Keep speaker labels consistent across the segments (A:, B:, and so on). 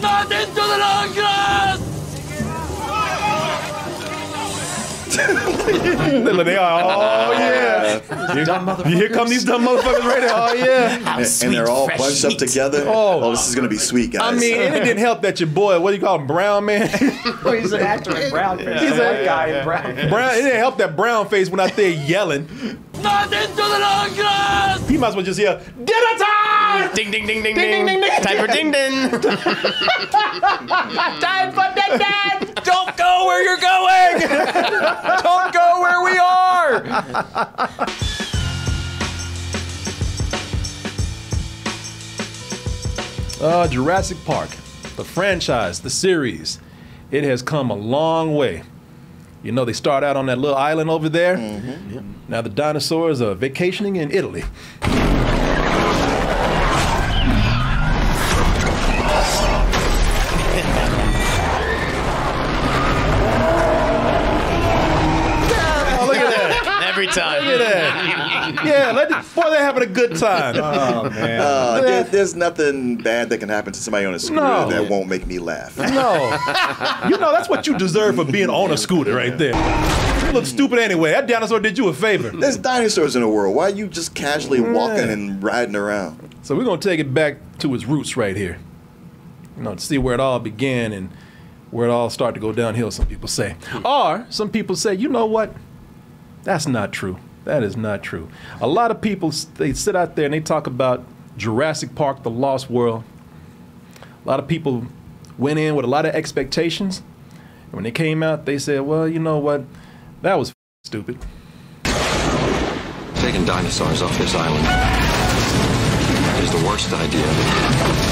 A: Not into the long grass!
B: they are, oh yeah. Here,
C: Dumb motherfuckers.
B: here come these dumb motherfuckers right here. Oh yeah.
C: How
D: And,
C: sweet,
D: and they're all
C: fresh
D: bunched up together.
B: Oh.
D: Oh, this is gonna be sweet, guys.
B: I mean, and it didn't help that your boy, what do you call him, Brown man?
C: Oh, he's an actor in brown face.
B: He's
C: He's
B: a-
C: a guy in brown face.
B: Brown, it didn't help that brown face went out there yelling.
A: Not into the long grass!
B: He might as well just hear, dinner time!
C: Ding ding ding ding ding. Ding, ding, ding. Time for ding ding.
B: Time for dinner!
C: Don't go where you're going. Don't go where we are.
B: Uh, Jurassic Park, the franchise, the series, it has come a long way. You know, they start out on that little island over there. Mm-hmm. Now the dinosaurs are vacationing in Italy. Oh, look at that.
C: Every time.
B: Look at that. Yeah, let the, boy, they're having a good time.
C: Oh man.
D: uh, there- there's nothing bad that can happen to somebody on a scooter
B: No.
D: that won't make me laugh.
B: No. You know, that's what you deserve for being on a scooter right there. You look stupid anyway. That dinosaur did you a favor.
D: There's dinosaurs in the world. Why are you just casually walking and riding around?
B: So we're going to take it back to its roots right here. You know, to see where it all began and where it all started to go downhill, some people say. Or some people say, you know what? That's not true. That is not true. A lot of people, they sit out there and they talk about Jurassic Park, The Lost World. A lot of people went in with a lot of expectations. And when they came out, they said, well, you know what? That was stupid.
E: Taking dinosaurs off this island is the worst idea.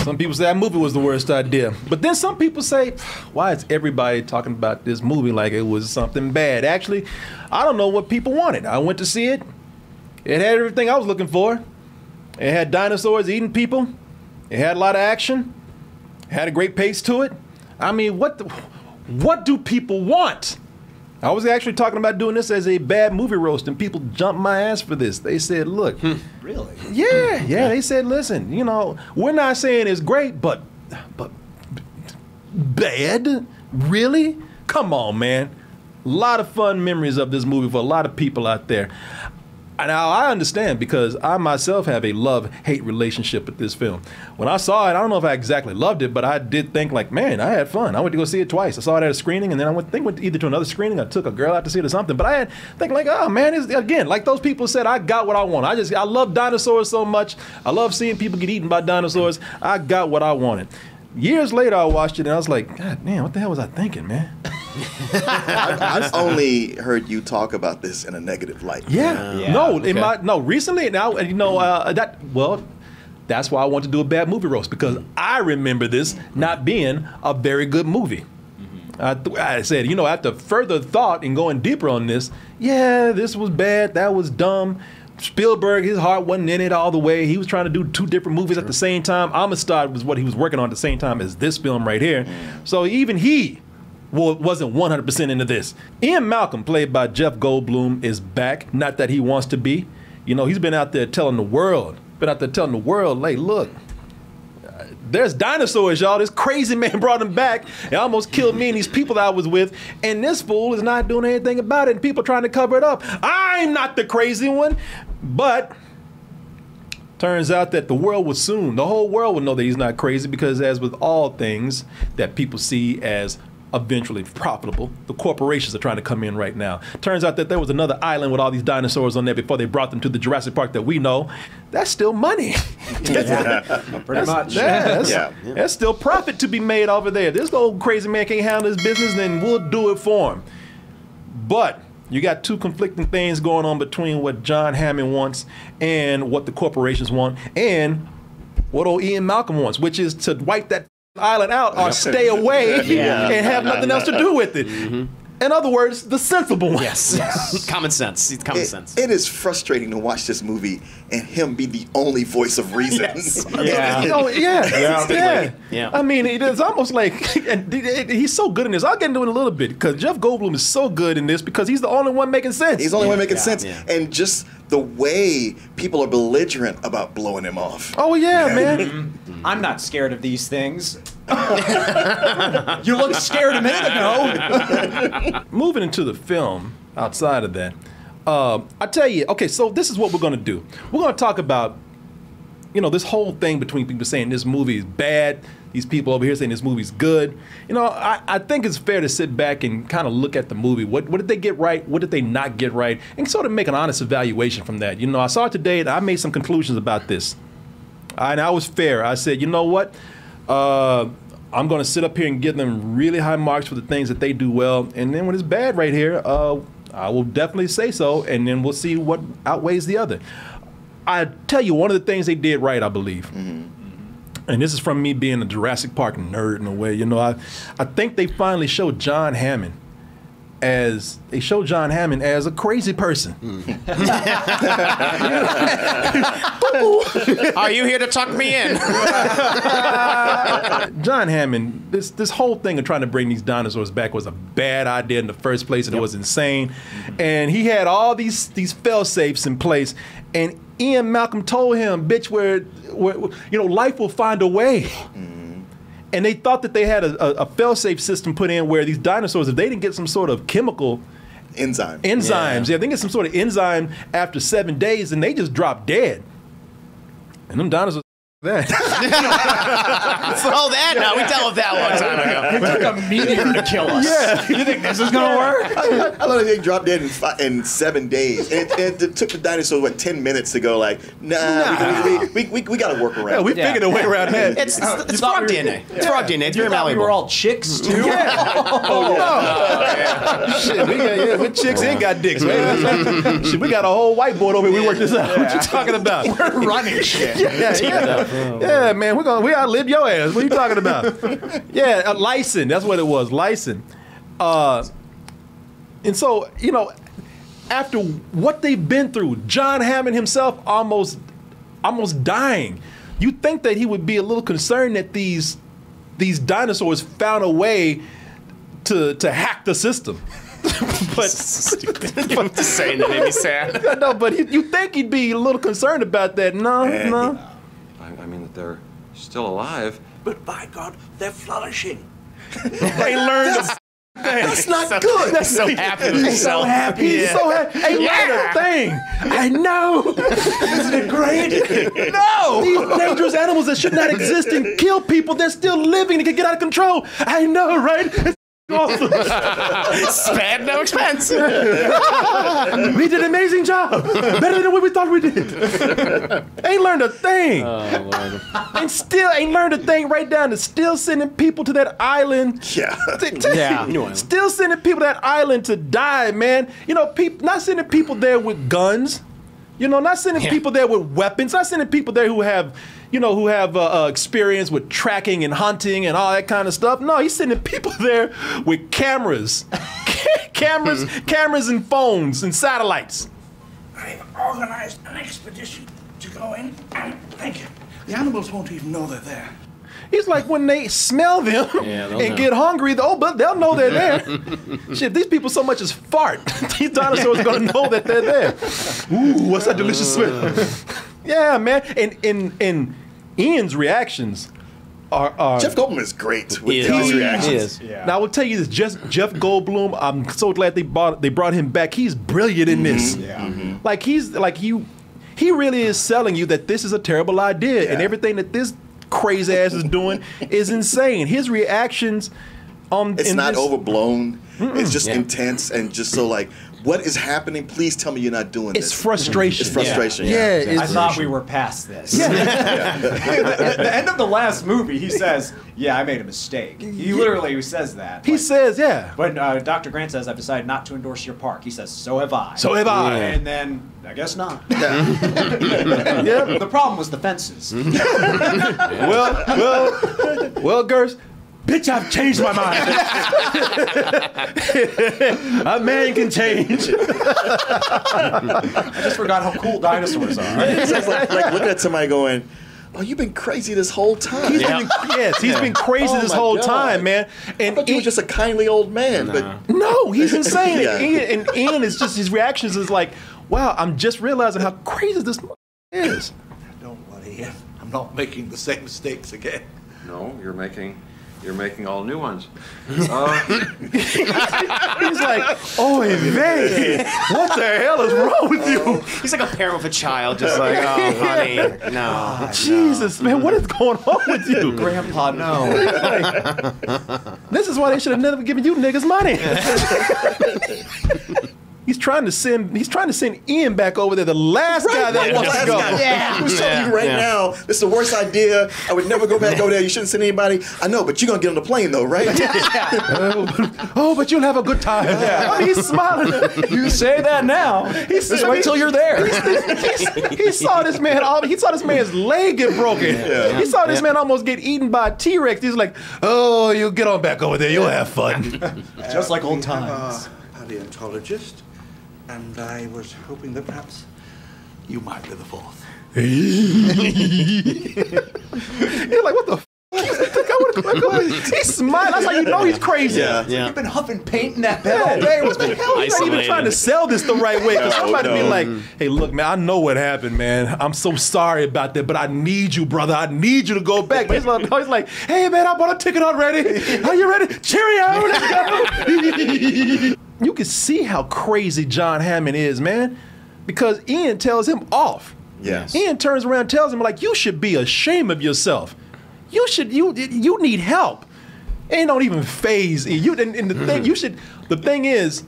B: Some people say that movie was the worst idea. But then some people say, why is everybody talking about this movie like it was something bad? Actually, I don't know what people wanted. I went to see it. It had everything I was looking for. It had dinosaurs eating people. It had a lot of action. It had a great pace to it. I mean, what the, what do people want? I was actually talking about doing this as a bad movie roast, and people jumped my ass for this. They said, look, hmm.
C: Really?
B: yeah, hmm. yeah. They said, listen, you know, we're not saying it's great, but but bad? Really? Come on, man. A lot of fun memories of this movie for a lot of people out there. Now I understand because I myself have a love-hate relationship with this film. When I saw it, I don't know if I exactly loved it, but I did think like, man, I had fun. I went to go see it twice. I saw it at a screening, and then I went think went either to another screening. I took a girl out to see it or something. But I had think like, oh man, again, like those people said, I got what I want. I just I love dinosaurs so much. I love seeing people get eaten by dinosaurs. I got what I wanted. Years later, I watched it and I was like, God damn, what the hell was I thinking, man?
D: I've only heard you talk about this in a negative light.
B: Yeah.
C: Yeah,
B: No,
C: okay.
B: in my no recently now you know uh, that well that's why I want to do a bad movie roast because I remember this not being a very good movie. I, th- I said, you know, after further thought and going deeper on this, yeah, this was bad, that was dumb. Spielberg, his heart wasn't in it all the way. He was trying to do two different movies at the same time. Amistad was what he was working on at the same time as this film right here. So even he wa- wasn't 100% into this. Ian Malcolm, played by Jeff Goldblum, is back. Not that he wants to be. You know, he's been out there telling the world, been out there telling the world, like, look, there's dinosaurs, y'all. This crazy man brought him back and almost killed me and these people that I was with. And this fool is not doing anything about it. And people trying to cover it up. I'm not the crazy one. But Turns out that the world will soon, the whole world will know that he's not crazy because, as with all things that people see as eventually profitable, the corporations are trying to come in right now. Turns out that there was another island with all these dinosaurs on there before they brought them to the Jurassic Park that we know. That's still money.
C: Pretty much.
B: That's,
D: Yeah.
B: that's still profit to be made over there. This old crazy man can't handle his business, then we'll do it for him. But you got two conflicting things going on between what John Hammond wants and what the corporations want, and what old Ian Malcolm wants, which is to wipe that island out or stay away
C: Yeah.
B: and have nothing else to do with it. Mm-hmm. In other words, the sensible one.
C: Yes. yes. common sense. It's common
D: It-
C: sense.
D: it is frustrating to watch this movie and him be the only voice of reason.
C: Yeah.
B: Oh yeah, yeah, yeah.
C: Yeah.
B: I mean, it is almost like, and he- he's so good in this. I'll get into it in a little bit because Jeff Goldblum is so good in this because he's the only one making sense.
D: He's the only one making
C: Yeah,
D: sense.
C: yeah.
D: And just the way people are belligerent about blowing him off.
B: oh yeah, man. Mm-hmm.
F: I'm not scared of these things.
C: You looked scared a minute ago.
B: moving into the film outside of that, uh, I tell you, okay, so this is what we're going to do. We're going to talk about, you know, this whole thing between people saying this movie is bad, these people over here saying this movie's good. You know, I, I think it's fair to sit back and kind of look at the movie. What, what did they get right? What did they not get right? And sort of make an honest evaluation from that. You know, I saw it today and I made some conclusions about this. And I was fair. I said, you know what? Uh, I'm going to sit up here and give them really high marks for the things that they do well. And then when it's bad right here, uh, I will definitely say so. And then we'll see what outweighs the other. I tell you, one of the things they did right, I believe, and this is from me being a Jurassic Park nerd in a way. You know, I, I think they finally showed John Hammond as they show John Hammond as a crazy person. Mm.
F: Are you here to tuck me in?
B: John Hammond, this this whole thing of trying to bring these dinosaurs back was a bad idea in the first place, and it was insane. And he had all these these fail safes in place, and Ian Malcolm told him, "Bitch, where, where you know life will find a way." Mm. And they thought that they had a, a, a fail safe system put in where these dinosaurs, if they didn't get some sort of chemical
D: Enzyme.
B: enzymes. Yeah. I think it's some sort of enzyme after seven days, and they just drop dead. And them dinosaurs. That.
F: Throw that now. We dealt with that a long time ago.
C: It took a meteor to kill us. Yeah. You think this is gonna work?
D: I love they dropped dead in, fi- in seven days. It, it, it took the dinosaurs what ten minutes to go like, nah, We, we, we, we, we got to work around.
B: Yeah, we
C: Yeah.
B: figured a way around that.
F: It's, it's, it's
C: You
F: frog
C: we were-
F: DNA. It's frog DNA. It's
C: You
F: very
C: thought we
F: malleable.
C: were all chicks too? Yeah.
B: Oh, oh, shit, we got, yeah, we chicks ain't got dicks, man. Shit, we got a whole whiteboard over here. We work this out. What you talking about?
C: We're running shit.
B: Yeah, yeah. yeah, man, we're gonna we outlived your ass. What are you talking about? yeah, uh, Lysine. That's what it was, Lysine. Uh, and so you know, after what they've been through, John Hammond himself almost almost dying. You think that he would be a little concerned that these these dinosaurs found a way to to hack the system. but
F: Just saying that made me sad.
B: no, but he, you think he'd be a little concerned about that? No,
D: Man,
B: no.
E: I, I mean that they're still alive.
A: But by God, they're flourishing.
B: They learned. a-
D: That's not good.
B: That's
F: So happy He's himself.
B: happy. He's so happy. Ain't learned a thing. I know. Isn't it great? no. These dangerous animals that should not exist and kill people, they're still living. They can get out of control. I know, right? It's.
F: Spared no expense.
B: we did an amazing job. Better than what we thought we did. ain't learned a thing. Oh, and still ain't learned a thing right down to still sending people to that island.
D: Yeah.
C: Yeah.
B: Still sending people to that island to die, man. You know, peop not sending people there with guns. You know, not sending people there with weapons. Not sending people there who have, you know, who have uh, uh, experience with tracking and hunting and all that kind of stuff. No, he's sending people there with cameras, cameras, cameras and phones and satellites.
A: I've organized an expedition to go in and thank you. The animals won't even know they're there.
B: He's like when they smell them
C: Yeah,
B: and
C: know.
B: get hungry, oh, but they'll know they're there. Shit, these people so much as fart. these dinosaurs gonna know that they're there. Ooh, what's that delicious smell? yeah, man. And and and Ian's reactions are, are
D: Jeff Goldblum is great with
F: He is.
D: his
F: He
D: reactions.
B: Now I will tell you this: just Jeff Goldblum. I'm so glad they brought they brought him back. He's brilliant in mm-hmm. this.
C: Yeah. Mm-hmm.
B: Like he's like you, he really is selling you that this is a terrible idea, and everything that this crazy ass is doing is insane. His reactions on
D: It's not
B: this-
D: overblown. It's just
F: Yeah.
D: intense and just so like, what is happening? Please tell me you're not doing this.
B: It's
D: this.
B: frustration.
D: It's frustration.
B: Yeah,
D: Yeah.
B: it's
C: I thought we were past this.
B: Yeah.
C: At the end of the last movie, he says, "Yeah, I made a mistake." He literally says that.
B: he
C: Like,
B: says, yeah.
C: When uh, Dr. Grant says, "I've decided not to endorse your park," he says, "So have I."
B: So have I.
C: And then I guess not.
B: Yeah.
C: the problem was the fences.
B: Well, well, well, Gers. Bitch, I've changed my mind. a man can change.
C: I just forgot how cool dinosaurs are.
D: It's just like, like looking at somebody going, "Oh, you've been crazy this whole time."
B: He's been, yes, he's been crazy
D: Oh
B: this whole
D: God.
B: time, man. And
D: thought you
B: Ian-
D: were just a kindly old man, but
B: no, he's insane.
D: Yeah.
B: and, Ian, and Ian is just his reactions is like, wow, I'm just realizing how crazy this is.
A: Don't worry, I'm not making the same mistakes again.
E: No, you're making You're making all new ones. Uh,
B: He's like, oh, they. What the hell is wrong with you?
F: He's like a parent with a child, just like, oh, honey, no.
B: Jesus, man, what is going on with you?
C: Grandpa, no.
B: This is why they should have never given you niggas money. He's trying to send. He's trying to send Ian back over there, the last guy that wants to go.
D: guy.
F: Yeah.
D: He was telling
F: Yeah.
D: you right
F: Yeah.
D: now, this is the worst idea. I would never go back over there. You shouldn't send anybody. I know, but you're gonna get on the plane though, right?
B: Oh, but you'll have a good time. I mean, oh, he's smiling.
C: You say that now.
B: He's,
C: Just wait till you're there.
B: he saw this man. He saw this man's leg get broken. He saw this man almost get eaten by a T Rex. He's like, "Oh, you get on back over there. You'll have fun."
C: Just like old times.
A: a paleontologist, and I was hoping that perhaps you might be the fourth.
B: He's like, "What the?" F-? I wanna go back. He's smiling. That's how you know he's crazy.
D: yeah.
F: Yeah.
C: You've been huffing paint in that bed all day. What's been hell?
B: He's not even trying to sell this the right way. Because
D: No,
B: somebody be like, hey, look, man, I know what happened, man. I'm so sorry about that, but I need you, brother. I need you to go back. But he's like, he's like hey, man, I bought a ticket already. Are you ready? Cheerio. Let's go. you can see how crazy John Hammond is, man. Because Ian tells him off.
D: Yes.
B: Ian turns around and tells him, like, you should be ashamed of yourself. You should, you, you need help. It don't even phase Ian. You, and, and the thing, you should, the thing is,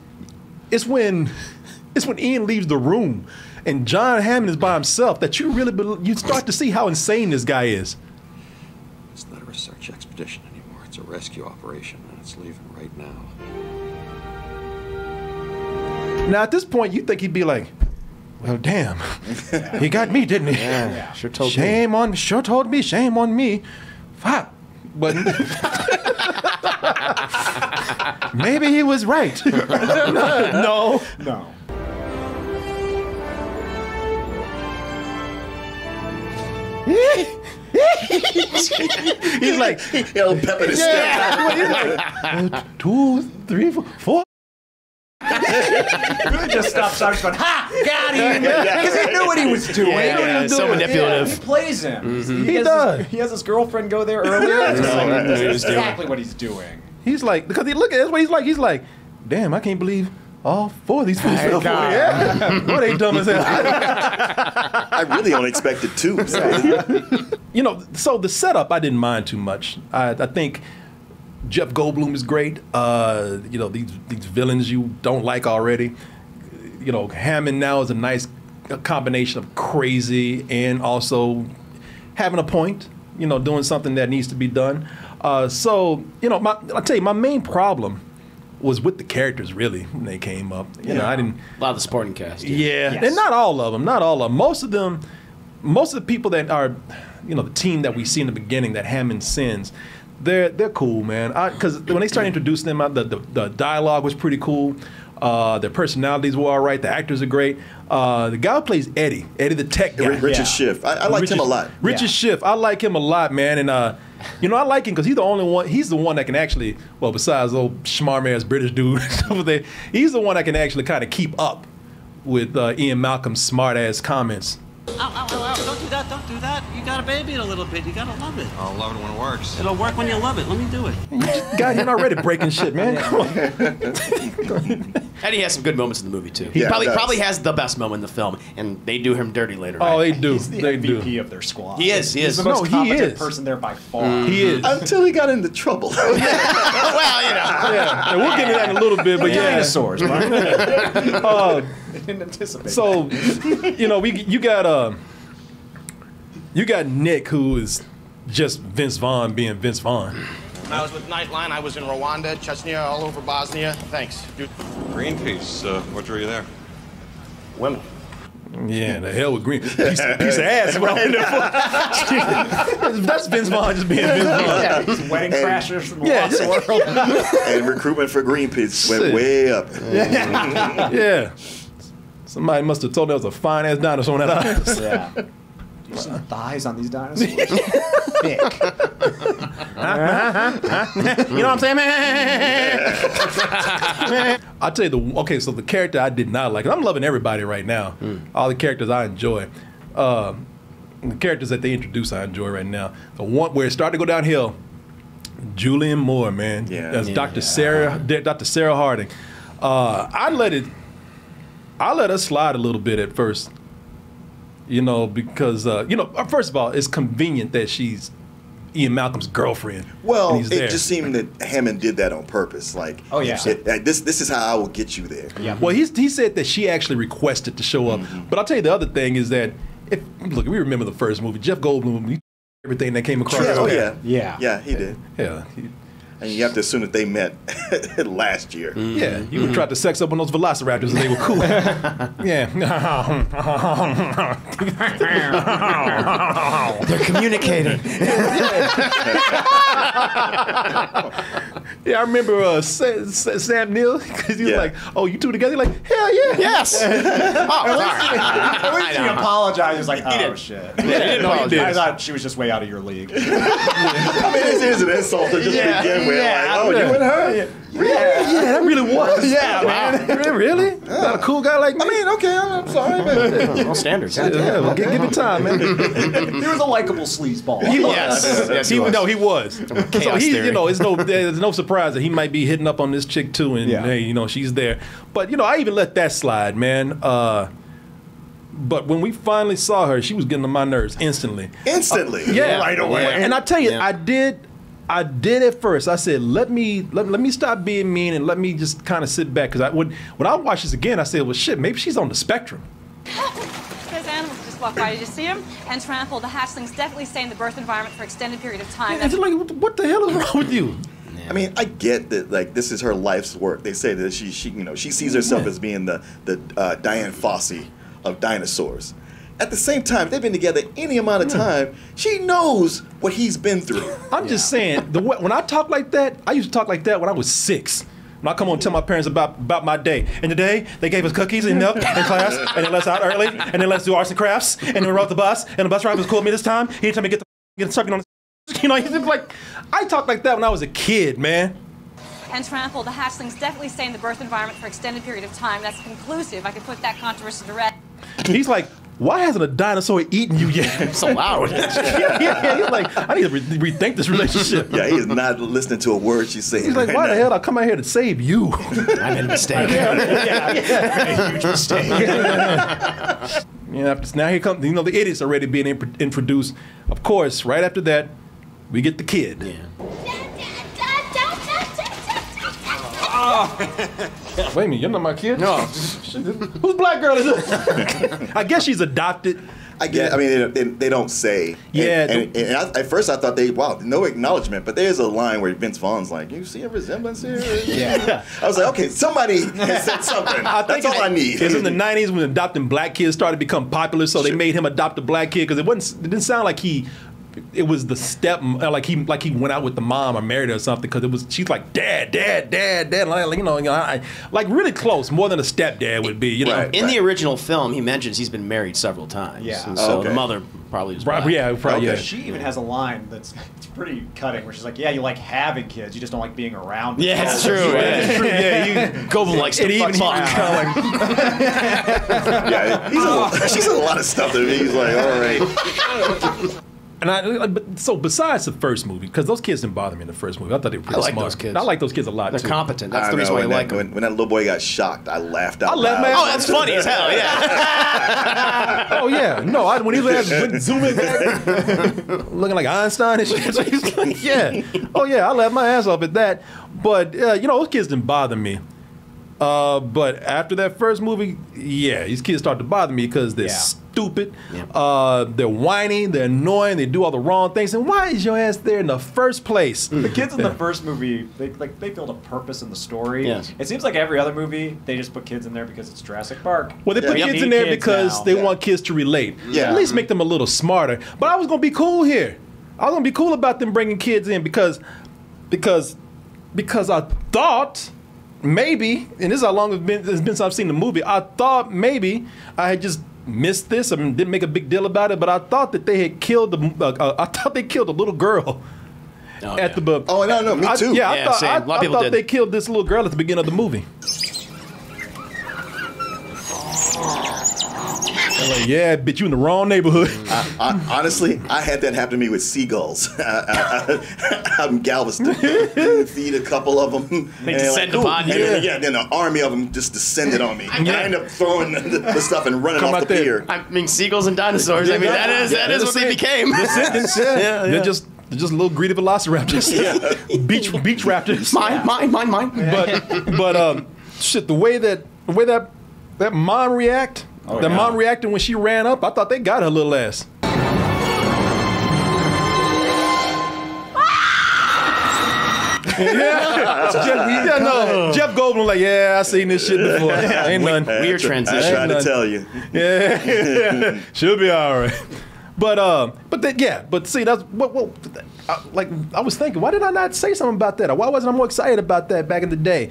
B: it's when, it's when Ian leaves the room and John Hammond is by himself that you really, bel you start to see how insane this guy is.
E: it's not a research expedition anymore. It's a rescue operation, and it's leaving right now.
B: Now, at this point, you think he'd be like, well, damn, he got me, didn't he?
F: Yeah, sure told me.
B: Shame on, sure told me, shame on me. Fuck. But maybe he was right. no.
C: No.
B: He's like,
D: He had a little pep in his step.
B: uh, two, three, four, four.
C: Really just stopped starts going, ha! Got him! Because he knew what he was doing.
F: Yeah,
C: He he
F: yeah,
C: was
F: so
C: doing.
F: manipulative.
C: Yeah, he plays him. Mm-hmm.
B: He,
C: He
B: does.
C: His, he has his girlfriend go there earlier. It's just like,
F: Knew what he
C: this
F: was
C: is
F: doing.
C: exactly what he's doing.
B: He's like, because he look at that's what he's like. He's like, damn, I can't believe all four of these fools fell for it. Yeah. Boy, they dumb as hell.
D: I really only expected two. So.
B: you know, so the setup I didn't mind too much. I, I think Jeff Goldblum is great. Uh, you know, these these villains you don't like already. You know, Hammond now is a nice combination of crazy and also having a point. You know, doing something that needs to be done. Uh, so you know, my, I'll tell you, my main problem was with the characters really when they came up. You know, I didn't.
F: A lot of the supporting cast.
B: Yeah,
C: Yes.
B: and not all of them. Not all of them. Most of them, most of the people that are, you know, the team that we see in the beginning that Hammond sends, they're they're cool, man. Because when they started introducing them, the, the the dialogue was pretty cool. Uh, their personalities were all right. The actors are great. Uh, the guy who plays Eddie, Eddie the tech guy,
D: Richard
C: Yeah.
D: Schiff. I, I liked him a lot.
B: Richard
C: Yeah.
B: Schiff, I like him a lot, man. And uh, you know, I like him because he's the only one. He's the one that can actually, well, besides old schmarm ass British dude over there, he's the one that can actually kind of keep up with uh, Ian Malcolm's smart ass comments.
G: Ow, ow, ow, ow. Don't do that, don't do that. You gotta baby it a little bit. You gotta love it.
E: I'll love it when it works.
G: It'll work when you love it. Let me do it.
B: God, you're already breaking shit, man. Come on.
F: And he has some good moments in the movie too. He
D: Yeah,
F: probably
D: he does.
F: probably has the best moment in the film, and they do him dirty later.
B: Oh,
F: on.
B: they do.
C: He's the
B: They
C: MVP
B: do.
C: of their squad.
F: He is, he
C: He's
F: is.
C: the
B: No,
C: most
B: he
C: competent
B: is.
C: person there by far.
B: He is.
D: Until he got into trouble.
F: well, you know.
B: yeah, and we'll get into that in a little bit, but yeah.
C: Dinosaurs, right?
B: Uh,
C: Didn't anticipate.
B: so, you know, we you got uh, you got Nick, who is just Vince Vaughn being Vince Vaughn.
H: When I was with Nightline, I was in Rwanda, Chechnya, all over Bosnia. Thanks, dude.
E: Greenpeace, uh, what drew you there?
H: Women.
B: Yeah, the hell with Green. Piece, piece of ass. is what I'm there for. That's Vince Vaughn just being Vince Vaughn.
C: These wedding crashers from
B: Yeah,
C: Lost
B: just-
C: World.
D: and recruitment for Greenpeace went
B: Shit.
D: way up.
B: Yeah. yeah. Somebody must have told them there was a fine ass dinosaur in that house.
C: yeah. You see the thighs on these dinosaurs? Thick.
B: You know what I'm saying, man? I'll tell you the okay. So the character I did not like. and I'm loving everybody right now. All the characters I enjoy. Uh, the characters that they introduce, I enjoy right now. The one where it started to go downhill Julianne Moore, man.
D: Yeah.
B: That's
F: Yeah.
B: Dr. Sarah, Dr. Sarah Harding. Uh, I let it, I let her slide a little bit at first. You know, because uh, you know, uh, first of all, it's convenient that she's Ian Malcolm's girlfriend.
D: Well, it
B: there.
D: just seemed that Hammond did that on purpose. Like,
C: Oh, yeah.
D: it- like, this this is how I will get you there.
C: Yeah.
B: Well, he's, he said that she actually requested to show up.
D: Mm-hmm.
B: But I'll tell you the other thing is that if look, we remember the first movie. Jeff Goldblum, he, everything that came across.
D: Yeah, oh yeah,
C: Yeah.
D: yeah, he did.
B: yeah, he-
D: And you have to assume that they met last year. Mm-hmm.
B: yeah. You would mm-hmm. try to sex up on those Velociraptors, and they were cool. yeah.
F: They're communicating.
B: Yeah, I remember uh, Sa- Sa- Sam Neill because he was
D: Yeah.
B: like, "Oh, you two together?" Like, hell yeah,
F: yes.
C: At least he apologized. He was like, oh, shit.
B: Yeah, he didn't apologize.
C: I thought she was just way out of your league.
D: I mean, it is an insult to just
F: Yeah.
D: begin with.
C: Yeah.
D: Like, oh, you and her?
B: yeah, yeah, that really was.
C: Yeah,
B: man, really? Not a cool guy like me.
D: I mean, okay, I'm, I'm sorry, but
F: No standards.
B: yeah, well, give, give it time, man.
C: he was a likable sleazeball.
B: He was.
F: Yes, yes, he
B: he
F: was.
B: No, he was. So
F: chaos
B: he, you know, it's no, there's no surprise that he might be hitting up on this chick too, and
C: Yeah.
B: hey, you know, she's there. But you know, I even let that slide, man. Uh, but when we finally saw her, she was getting on my nerves instantly.
D: instantly,
B: Yeah,
D: right away.
B: And I tell you,
F: Yeah.
B: I did. I did at first. I said, "Let me let, let me stop being mean and let me just kind of sit back." Because I when when I watch this again, I said, "Well, shit, maybe she's on the spectrum."
I: Those animals just walked by. Did you see them? And trample. The hatchlings definitely stay in the birth environment for extended period of time.
B: It's like, what the- what the hell is wrong with you?
D: I mean, I get that. Like, this is her life's work. They say that she, she, you know, she sees herself as being the the uh, Dian Fossey of dinosaurs. At the same time, they've been together any amount of time. She knows what he's been through.
B: I'm just saying, the when I talk like that, I used to talk like that when I was six. When I come home and tell my parents about, about my day. And today, they gave us cookies and milk in class, and they let us out early, and then let's do arts and crafts, and then we rode the bus, and the bus driver was cool with me this time. He didn't tell me to get the get sucking on the you know, he's just like, I talked like that when I was a kid, man.
I: And trampled. The hatchlings definitely stay in the birth environment for extended period of time. That's conclusive. I could put that controversy to rest.
B: He's like, why hasn't a dinosaur eaten you yet?
F: so loud.
B: yeah, yeah, he's like, I need to re- rethink this relationship.
D: Yeah, he is not listening to a word she's saying.
B: He's like,
D: right
B: why the hell did I come out here to save you?
F: I made a mistake.
C: Huge mistake.
B: Yeah, after, now here comes, you know, the idiots already being in, introduced. Of course, right after that, we get the kid.
F: Yeah.
B: Wait a minute, you're not my kid?
F: No.
B: Whose black girl is this? I guess she's adopted.
D: I get. I mean, they, they, they don't say.
B: Yeah,
D: And, and, and I, at first, I thought they wow, no acknowledgement. But there's a line where Vince Vaughn's like, "You see a resemblance here?"
C: Yeah.
D: I was like, okay, somebody has said something. That's all I need.
B: It's in the '90s when adopting black kids started to become popular, so they made him adopt a black kid because it wasn't. It didn't sound like he. It was the step, uh, like he, like he went out with the mom or married her or something. Because it was, she's like, dad, dad, dad, dad, like you know, you know, I, like really close, more than a stepdad would be. You know,
D: Right.
F: In the original film, he mentions he's been married several times.
C: Yeah.
F: And so
D: okay.
F: the mother probably was
B: Right, yeah, probably,
D: Okay.
B: yeah.
C: She even has a line that's it's pretty cutting, where she's like, "Yeah, you like having kids, you just don't like being around."
F: Yeah,
C: them."
F: it's true.
B: It's true,
F: Yeah.
B: yeah, you,
F: Goldblum likes to fuck
B: he
F: fuck.
B: kinda like,
D: yeah, he's a, she said a lot of stuff to me. He's like, all right.
B: And I, but so besides the first movie, because those kids didn't bother me in the first movie. I thought they were pretty
F: like
B: smart.
F: those kids.
B: I like those kids a lot
F: They're
B: too.
F: competent.
D: I
F: That's the
D: don't
F: reason why I like
D: that,
F: him.
D: when, when that little boy got shocked, I laughed out
B: I laughed
D: loud.
B: my
F: Oh, that's funny as hell. Yeah.
B: Oh yeah, no, I, when he was zooming back, looking like Einstein and shit. Like, yeah, oh yeah, I laughed my ass off at that. But uh, you know, those kids didn't bother me. Uh, but after that first movie, yeah, these kids start to bother me because they're
C: Yeah.
B: Stupid,
F: Yeah.
B: uh, they're whiny, they're annoying, they do all the wrong things. And why is your ass there in the first place?
C: The kids in the first movie, they like they filled a purpose in the story.
F: Yes.
C: It seems like every other movie, they just put kids in there because it's Jurassic Park.
B: Well, they put
C: We
B: kids in there
C: kids
B: because
C: now.
B: they
D: Yeah.
B: want kids to relate.
D: Yeah.
B: At least make them a little smarter. But I was gonna be cool here. I was gonna be cool about them bringing kids in because, because, because I thought maybe, and this is how long it's been, it's been since I've seen the movie. I thought maybe I had just missed this. I mean, didn't make a big deal about it. But I thought that they had killed the. Uh, uh, I thought they killed a little girl.
F: Oh,
B: at
F: yeah.
B: the bu-
D: Oh, no, no, me
B: I-
D: too.
B: yeah, I
F: Yeah,
B: thought,
F: same.
B: I,
F: A lot of
B: I
F: people
B: thought
F: did.
B: they killed this little girl at the beginning of the movie. Like, yeah, bitch, you in the wrong neighborhood.
D: I, honestly, I had that happen to me with seagulls out in Galveston. Feed a couple of them.
F: They descend upon
D: and
F: you.
D: Then, yeah, then an army of them just descended on me. And I end up throwing the, the stuff and running
B: Come
D: off the
B: there.
D: pier.
F: I mean, seagulls and dinosaurs. I mean, that is that
B: Yeah,
F: is what they
B: they're
F: became.
B: Descendants, yeah.
F: Yeah,
B: They're just they're just little greedy velociraptors. yeah. beach beach raptors.
F: Mine, mine, mine, mine.
B: But but um shit, the way that the way that that mom react,
C: Oh,
B: that
C: yeah.
B: mom reacted when she ran up, I thought they got her little ass. yeah, Jeff, yeah, no. Jeff Goldblum like, yeah, I seen this shit before. Ain't nothing.
F: Weird
D: I
F: transition.
D: tried to
B: Ain't
D: tell you.
B: Yeah, she'll be all right. But um, but then, yeah, but see, that's what what. I, like I was thinking, why did I not say something about that? Or why wasn't I more excited about that back in the day?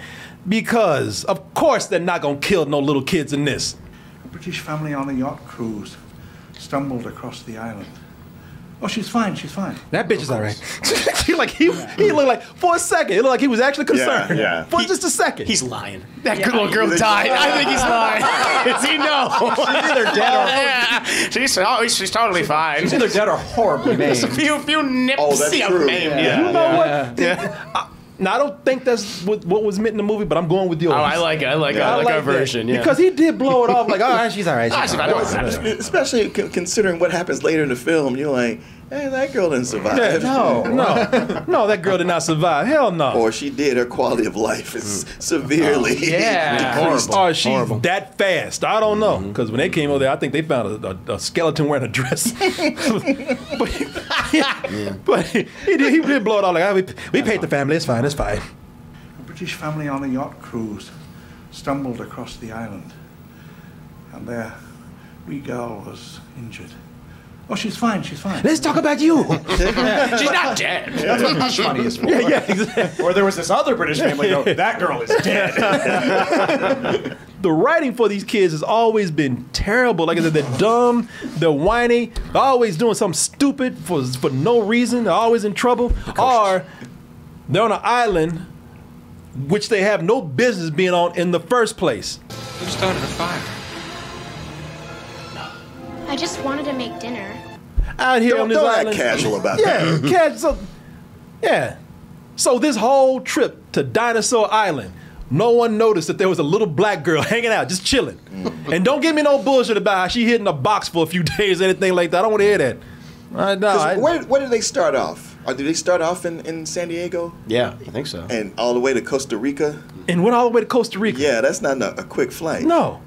B: Because of course they're not gonna kill no little kids in this.
A: A British family on a yacht cruise stumbled across the island. Oh, she's fine, she's fine.
B: That bitch is all right. he like he he looked like for a second, it looked like he was actually concerned.
D: yeah.
B: For just a second.
F: He's lying. That good little girl died. I think he's lying. Does he know?
C: She's either dead or
F: yeah. She's, oh, she's totally fine.
C: she's either dead or horribly maimed.
F: a few, few nips.
D: Oh, that's
F: yeah,
D: true.
F: maimed,
D: Yeah.
F: yeah.
B: you know what? Now I don't think that's what, what was meant in the movie, but I'm going with yours.
F: Oh, I like it. I like,
D: Yeah.
F: I like, our
B: that.
F: version. Yeah.
B: Because he did blow it off like, oh, she's all right. She's
F: she's
B: all
F: fine.
B: right.
F: Don't worry.
D: Especially considering what happens later in the film. You're like, hey, that girl didn't survive.
B: No, no, no, that girl did not survive. Hell no.
D: Or she did. Her quality of life is severely
C: yeah.
D: decreased.
B: Or she's that fast. I don't know. Because when they came over there, I think they found a, a, a skeleton wearing a dress. but but he, did, he did blow it off like, ah, we, we paid the family. It's fine. It's fine.
A: A British family on a yacht cruise stumbled across the island. And their wee girl was injured. Oh, she's fine, she's fine.
B: Let's talk about you.
F: She's not dead.
C: That's what Hush Money is for.
B: yeah, exactly.
C: Or there was this other British family. Go, that girl is dead.
B: The writing for these kids has always been terrible. Like I said, they're dumb, they're whiny, they're always doing something stupid for, for no reason, they're always in trouble. Or they're on an island which they have no business being on in the first place.
E: Who started a fire?
J: I just wanted to make dinner.
B: Out here
D: Don't,
B: on this
D: don't act casual about
B: Yeah,
D: that.
B: cat, so, yeah. So this whole trip to Dinosaur Island, no one noticed that there was a little black girl hanging out, just chilling. and don't give me no bullshit about how she hid in a box for a few days, or anything like that. I don't want to hear that. Uh, no,
D: 'Cause
B: I-
D: where, where did they start off? Or did they start off in, in San Diego
F: Yeah, I think so.
D: and all the way to Costa Rica?
B: and went all the way to Costa Rica.
D: Yeah, that's not a, a quick flight.
B: No,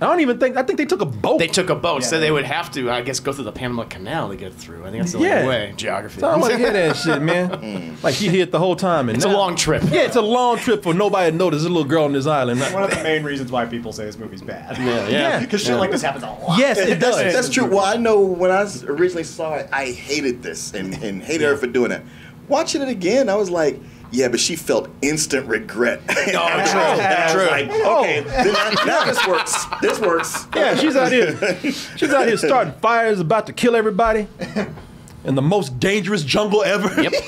B: I don't even think. I think they took a boat.
F: They took a boat, so they would have to, I guess, go through the Panama Canal to get through. I think that's the
B: Yeah.
F: only way. Geography.
B: So I don't want to hear that shit, man. Like he hit the whole time, and
F: It's a long trip.
B: Yeah, it's a long trip for nobody to notice. There's a little girl on this island.
C: One of the main reasons why people say this movie's bad.
F: Yeah, yeah.
B: Yeah.
C: Because shit like this happens a lot.
B: Yes, it
D: That's,
B: does.
D: that's true. Well, I know when I originally saw it, I hated this and, and hated her for doing it. Watching it again, I was like, yeah, but she felt instant regret.
F: Oh,
D: true, I was
F: true.
D: like, okay, then now, now this works. This works.
B: Yeah, she's out here. She's out here starting fires, about to kill everybody in the most dangerous jungle ever.
F: Yep.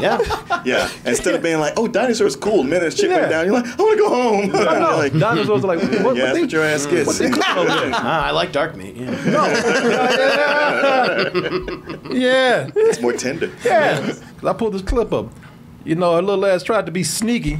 F: Yeah.
D: Yeah. Instead of being like, oh, dinosaurs cool. And then as shit
B: Yeah.
D: went down, you're like, I want to go home.
B: I know.
D: You're like,
B: Dinosaurs are like, what, what
D: yeah, that's
B: they,
D: what your ass gets.
B: what they cooking over there?
F: Ah, I like dark meat. Yeah.
B: Yeah,
D: it's more tender.
B: Yeah. I pulled this clip up. You know, her little ass tried to be sneaky,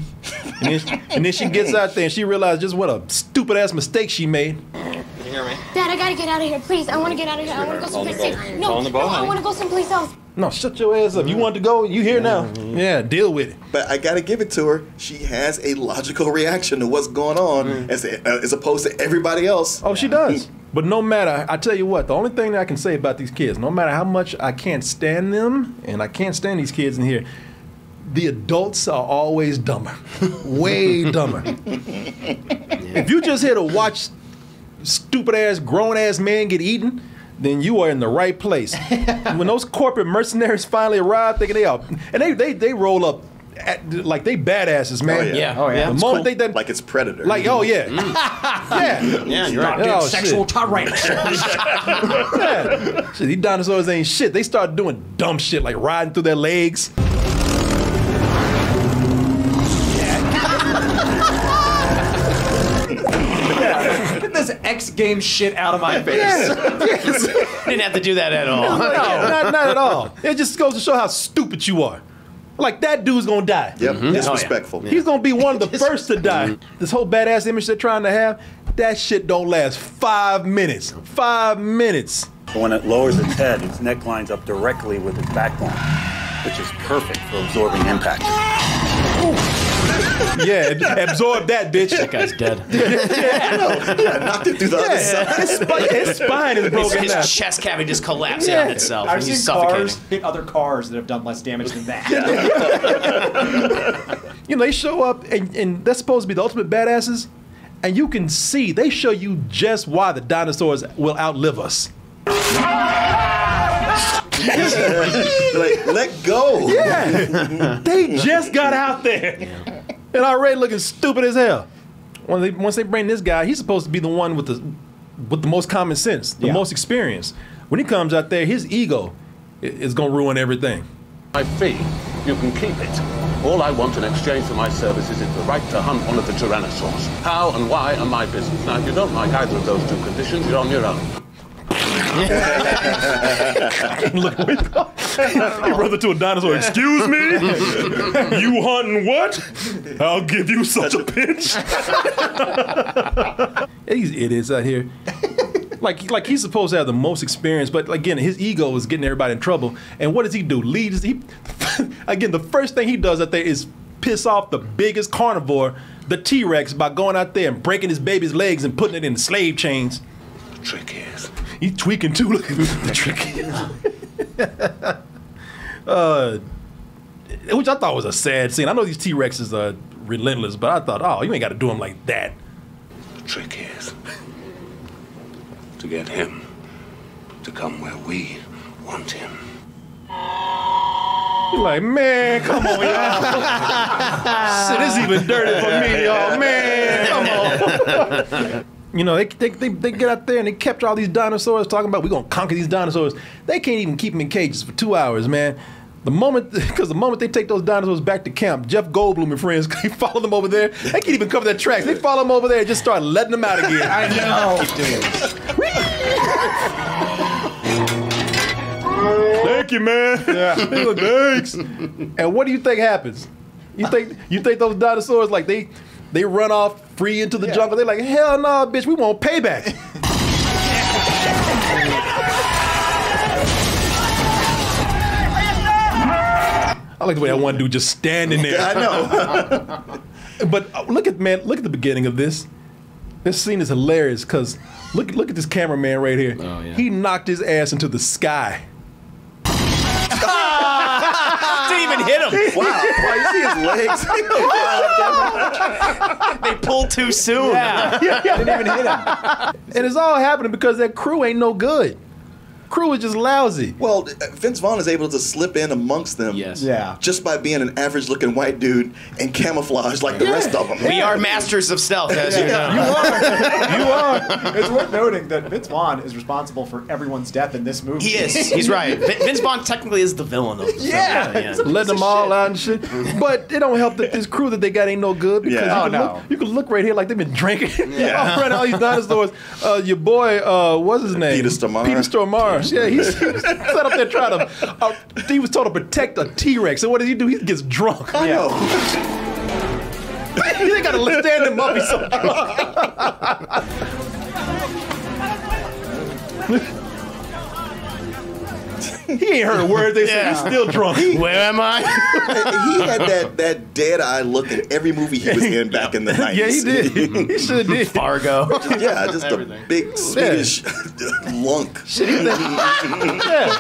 B: and then, and then she gets out there and she realized just what a stupid ass mistake she made.
E: You hear me?
J: Dad, I gotta get out of here, please. I want to get out of here. I want to go
E: Call
J: someplace
E: boat.
J: safe. No,
E: Call the boat,
J: no, I want to go someplace else.
B: No, shut your ass up. You want to go? You here now? Yeah, deal with it.
D: But I got to give it to her. She has a logical reaction to what's going on as, uh, as opposed to everybody else.
B: Oh, she does. But no matter, I tell you what, the only thing that I can say about these kids, no matter how much I can't stand them, and I can't stand these kids in here, the adults are always dumber. Way dumber. If you just here to watch stupid ass, grown ass man get eaten, then you are in the right place. when those corporate mercenaries finally arrive, thinking they are, and they they, they roll up at, like they badasses, man.
D: Oh, yeah.
F: Yeah.
C: Oh, yeah.
B: The
C: It's
B: moment they done,
D: Like it's Predator.
B: like oh yeah, mm. yeah.
F: Yeah, you're right.
B: Oh,
C: Sexual
B: shit.
C: tyrannosaurs.
B: Yeah. Shit, these dinosaurs ain't shit. They start doing dumb shit like riding through their legs.
C: This ex game shit out of my face.
F: Didn't have to do that at all.
B: No, not, not at all. It just goes to show how stupid you are. Like that dude's gonna die.
D: Yep,
F: Mm-hmm.
D: disrespectful.
B: He's gonna be one of the first to die. This whole badass image they're trying to have, that shit don't last five minutes. Five minutes.
K: When it lowers its head, its neck lines up directly with its backbone, which is perfect for absorbing impact.
B: Yeah, absorb that bitch.
F: That guy's dead.
D: Yeah, knocked it through the other side.
B: His, spine, his spine is broken
F: his
B: now.
F: chest cavity just collapsed
B: Yeah.
F: on itself.
C: I've
F: and
C: seen
F: he's suffocating.
C: cars hit other cars that have done less damage than that.
B: You know, they show up and, and they're supposed to be the ultimate badasses, and you can see they show you just why the dinosaurs will outlive us.
D: like, let go.
B: Yeah, they just got out there and already looking stupid as hell. When they, once they bring this guy, he's supposed to be the one with the with the most common sense, the
C: Yeah.
B: most experience. When he comes out there, his ego is gonna ruin everything.
L: My fee, you can keep it. All I want in exchange for my services is the right to hunt one of the tyrannosaurs. How and why are my business. Now, if you don't like either of those two conditions, you're on your own.
B: Look, your brother to a dinosaur. Excuse me, you hunting what? I'll give you such a pinch. These idiots out here. Like, like he's supposed to have the most experience, but again, his ego is getting everybody in trouble. And what does he do? Leads he again. The first thing he does out there is piss off the biggest carnivore, the T Rex, by going out there and breaking his baby's legs and putting it in slave chains.
L: The trick is,
B: He's tweaking too. Look at the trick. uh, which I thought was a sad scene. I know these T Rexes are relentless, but I thought, oh, you ain't got to do them like that.
L: the trick is to get him to come where we want him.
B: You're like, man, come on, y'all. Shit, it's even dirty for me, y'all. Man, come on. You know, they, they, they, they get out there and they capture all these dinosaurs talking about we're going to conquer these dinosaurs. They can't even keep them in cages for two hours, man. The moment, because the moment they take those dinosaurs back to camp, Jeff Goldblum and friends, they follow them over there. They can't even cover their tracks. They follow them over there and just start letting them out again. I know.
F: Keep doing this.
B: Thank you, man. Yeah. Thanks. And what do you think happens? You think you think those dinosaurs like they they run off free into the jungle? They're like, hell no, bitch, we want payback. I like the way that one dude just standing there.
D: I know.
B: But uh, look at man, look at the beginning of this. This scene is hilarious because look look at this cameraman right here.
F: Oh, yeah.
B: He knocked his ass into the sky.
F: Didn't even hit him.
D: Wow. Wow, you see his legs?
F: They pulled too soon. Yeah.
C: Didn't even hit him.
B: And it's all happening because that crew ain't no good. Crew is just lousy.
D: Well, Vince Vaughn is able to slip in amongst them
F: Yes.
C: Yeah.
D: just by being an average looking white dude and camouflage like the rest of them.
F: We are masters of stealth, as you know.
B: You are. You are.
C: It's worth noting that Vince Vaughn is responsible for everyone's death in this movie.
F: He is. He's right. Vin- Vince Vaughn technically is the villain of the film.
C: Yeah.
B: Letting them all out and shit. But it don't help that this crew that they got ain't no good because
D: Yeah.
B: you,
C: Oh,
B: can
C: no.
B: look, you can look right here like they've been drinking. Yeah. all, all these dinosaurs. Uh, your boy, uh, what's his name?
D: Peter Stormare.
B: Peter Stormare. Yeah, he's, he's set up there trying to. Uh, he was told to protect a T Rex. So what does he do? He gets drunk.
D: I know.
B: they gotta stand him up. He's so drunk. he ain't heard a word they said. He's still drunk.
F: Where am I?
D: he had that, that dead eye look in every movie he was in back in the 90s.
B: yeah, he did. He should have did.
F: Fargo.
D: yeah, just a big Swedish lunk.
B: Yeah.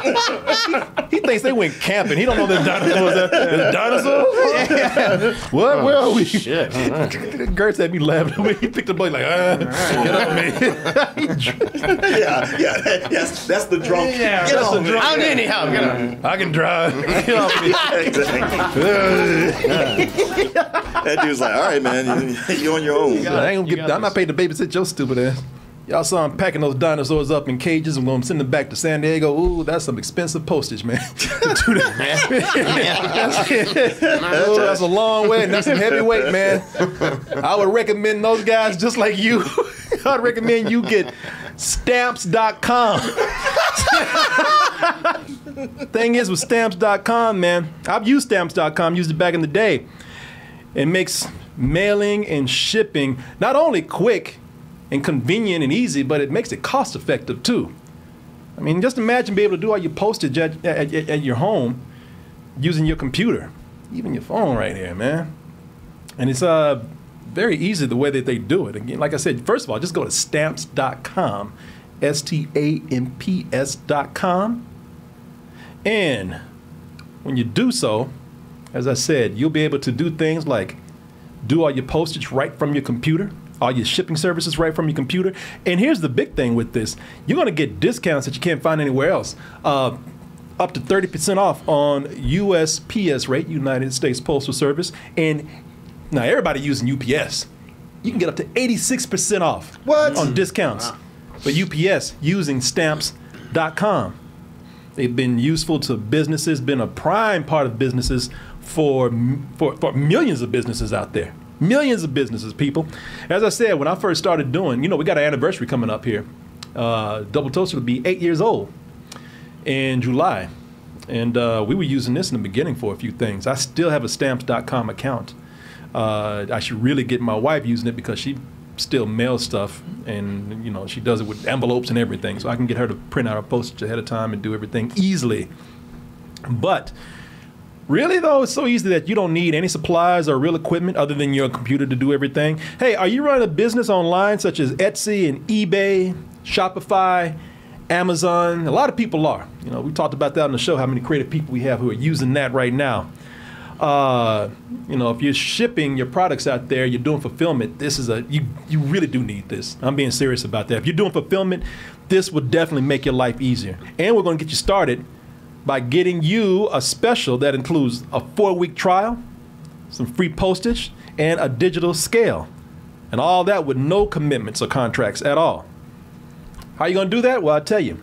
B: he thinks they went camping. He don't know there's dinosaurs. There. There's dinosaurs? what? Where are we?
F: Shit.
B: Gertz had me laughing. When he picked the boy like, uh, get up, man.
D: yeah, yeah, that- yes, that's the drunk.
B: Yeah,
D: Get
B: that's
D: on
B: the
D: me.
B: drunk.
F: I don't need any help. Get up.
B: I can drive. Get off me.
D: exactly. that dude's like, all right, man, you, you on your own.
B: I ain't gonna get, I'm not paying to babysit your stupid ass. Y'all saw him packing those dinosaurs up in cages and going to send them back to San Diego. Ooh, that's some expensive postage, man. to do that, man. Ooh, that's a long way, and that's some heavy weight, man. I would recommend those guys just like you. I'd recommend you get stamps.com. Thing is with stamps.com, man, I've used stamps.com, used it back in the day. It makes mailing and shipping not only quick and convenient and easy, but it makes it cost effective too. I mean, just imagine being able to do all your postage at, at, at, your home using your computer, even your phone right here, man. And it's uh, very easy the way that they do it. Again, like I said, first of all, just go to stamps.com, S T A M P S.com. And when you do so, as I said, you'll be able to do things like do all your postage right from your computer, all your shipping services right from your computer. And here's the big thing with this you're going to get discounts that you can't find anywhere else. Uh, up to 30% off on USPS rate, United States Postal Service. And now everybody using UPS. You can get up to 86% off
D: What?
B: on discounts for UPS using stamps.com. They've been useful to businesses, been a prime part of businesses for, for, for millions of businesses out there. Millions of businesses, people. As I said, when I first started doing, you know, we got an anniversary coming up here. Uh, Double Toasted will be eight years old in July. And uh, we were using this in the beginning for a few things. I still have a stamps.com account. Uh, I should really get my wife using it because she still mails stuff and you know she does it with envelopes and everything. So i can get her to print out a postage ahead of time and do everything easily. But really though it's so easy that you don't need any supplies or real equipment other than your computer to do everything. Hey are you running a business online such as etsy and ebay shopify amazon? A lot of people are. You know we talked about that on the show how many creative people we have who are using that right now uh, you know, if you're shipping your products out there, you're doing fulfillment. This is a you you really do need this. I'm being serious about that. If you're doing fulfillment, this will definitely make your life easier. And we're going to get you started by getting you a special that includes a four-week trial, some free postage, and a digital scale, and all that with no commitments or contracts at all. How are you going to do that? Well, I'll tell you.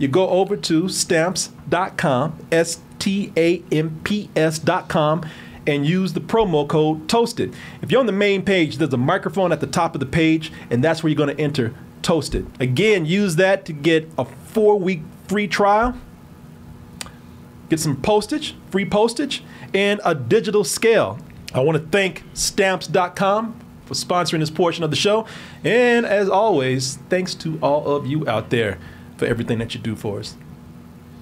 B: You go over to stamps.com, S T A M P S.com, and use the promo code TOASTED. If you're on the main page, there's a microphone at the top of the page, and that's where you're going to enter TOASTED. Again, use that to get a four week free trial, get some postage, free postage, and a digital scale. I want to thank stamps.com for sponsoring this portion of the show. And as always, thanks to all of you out there for everything that you do for us.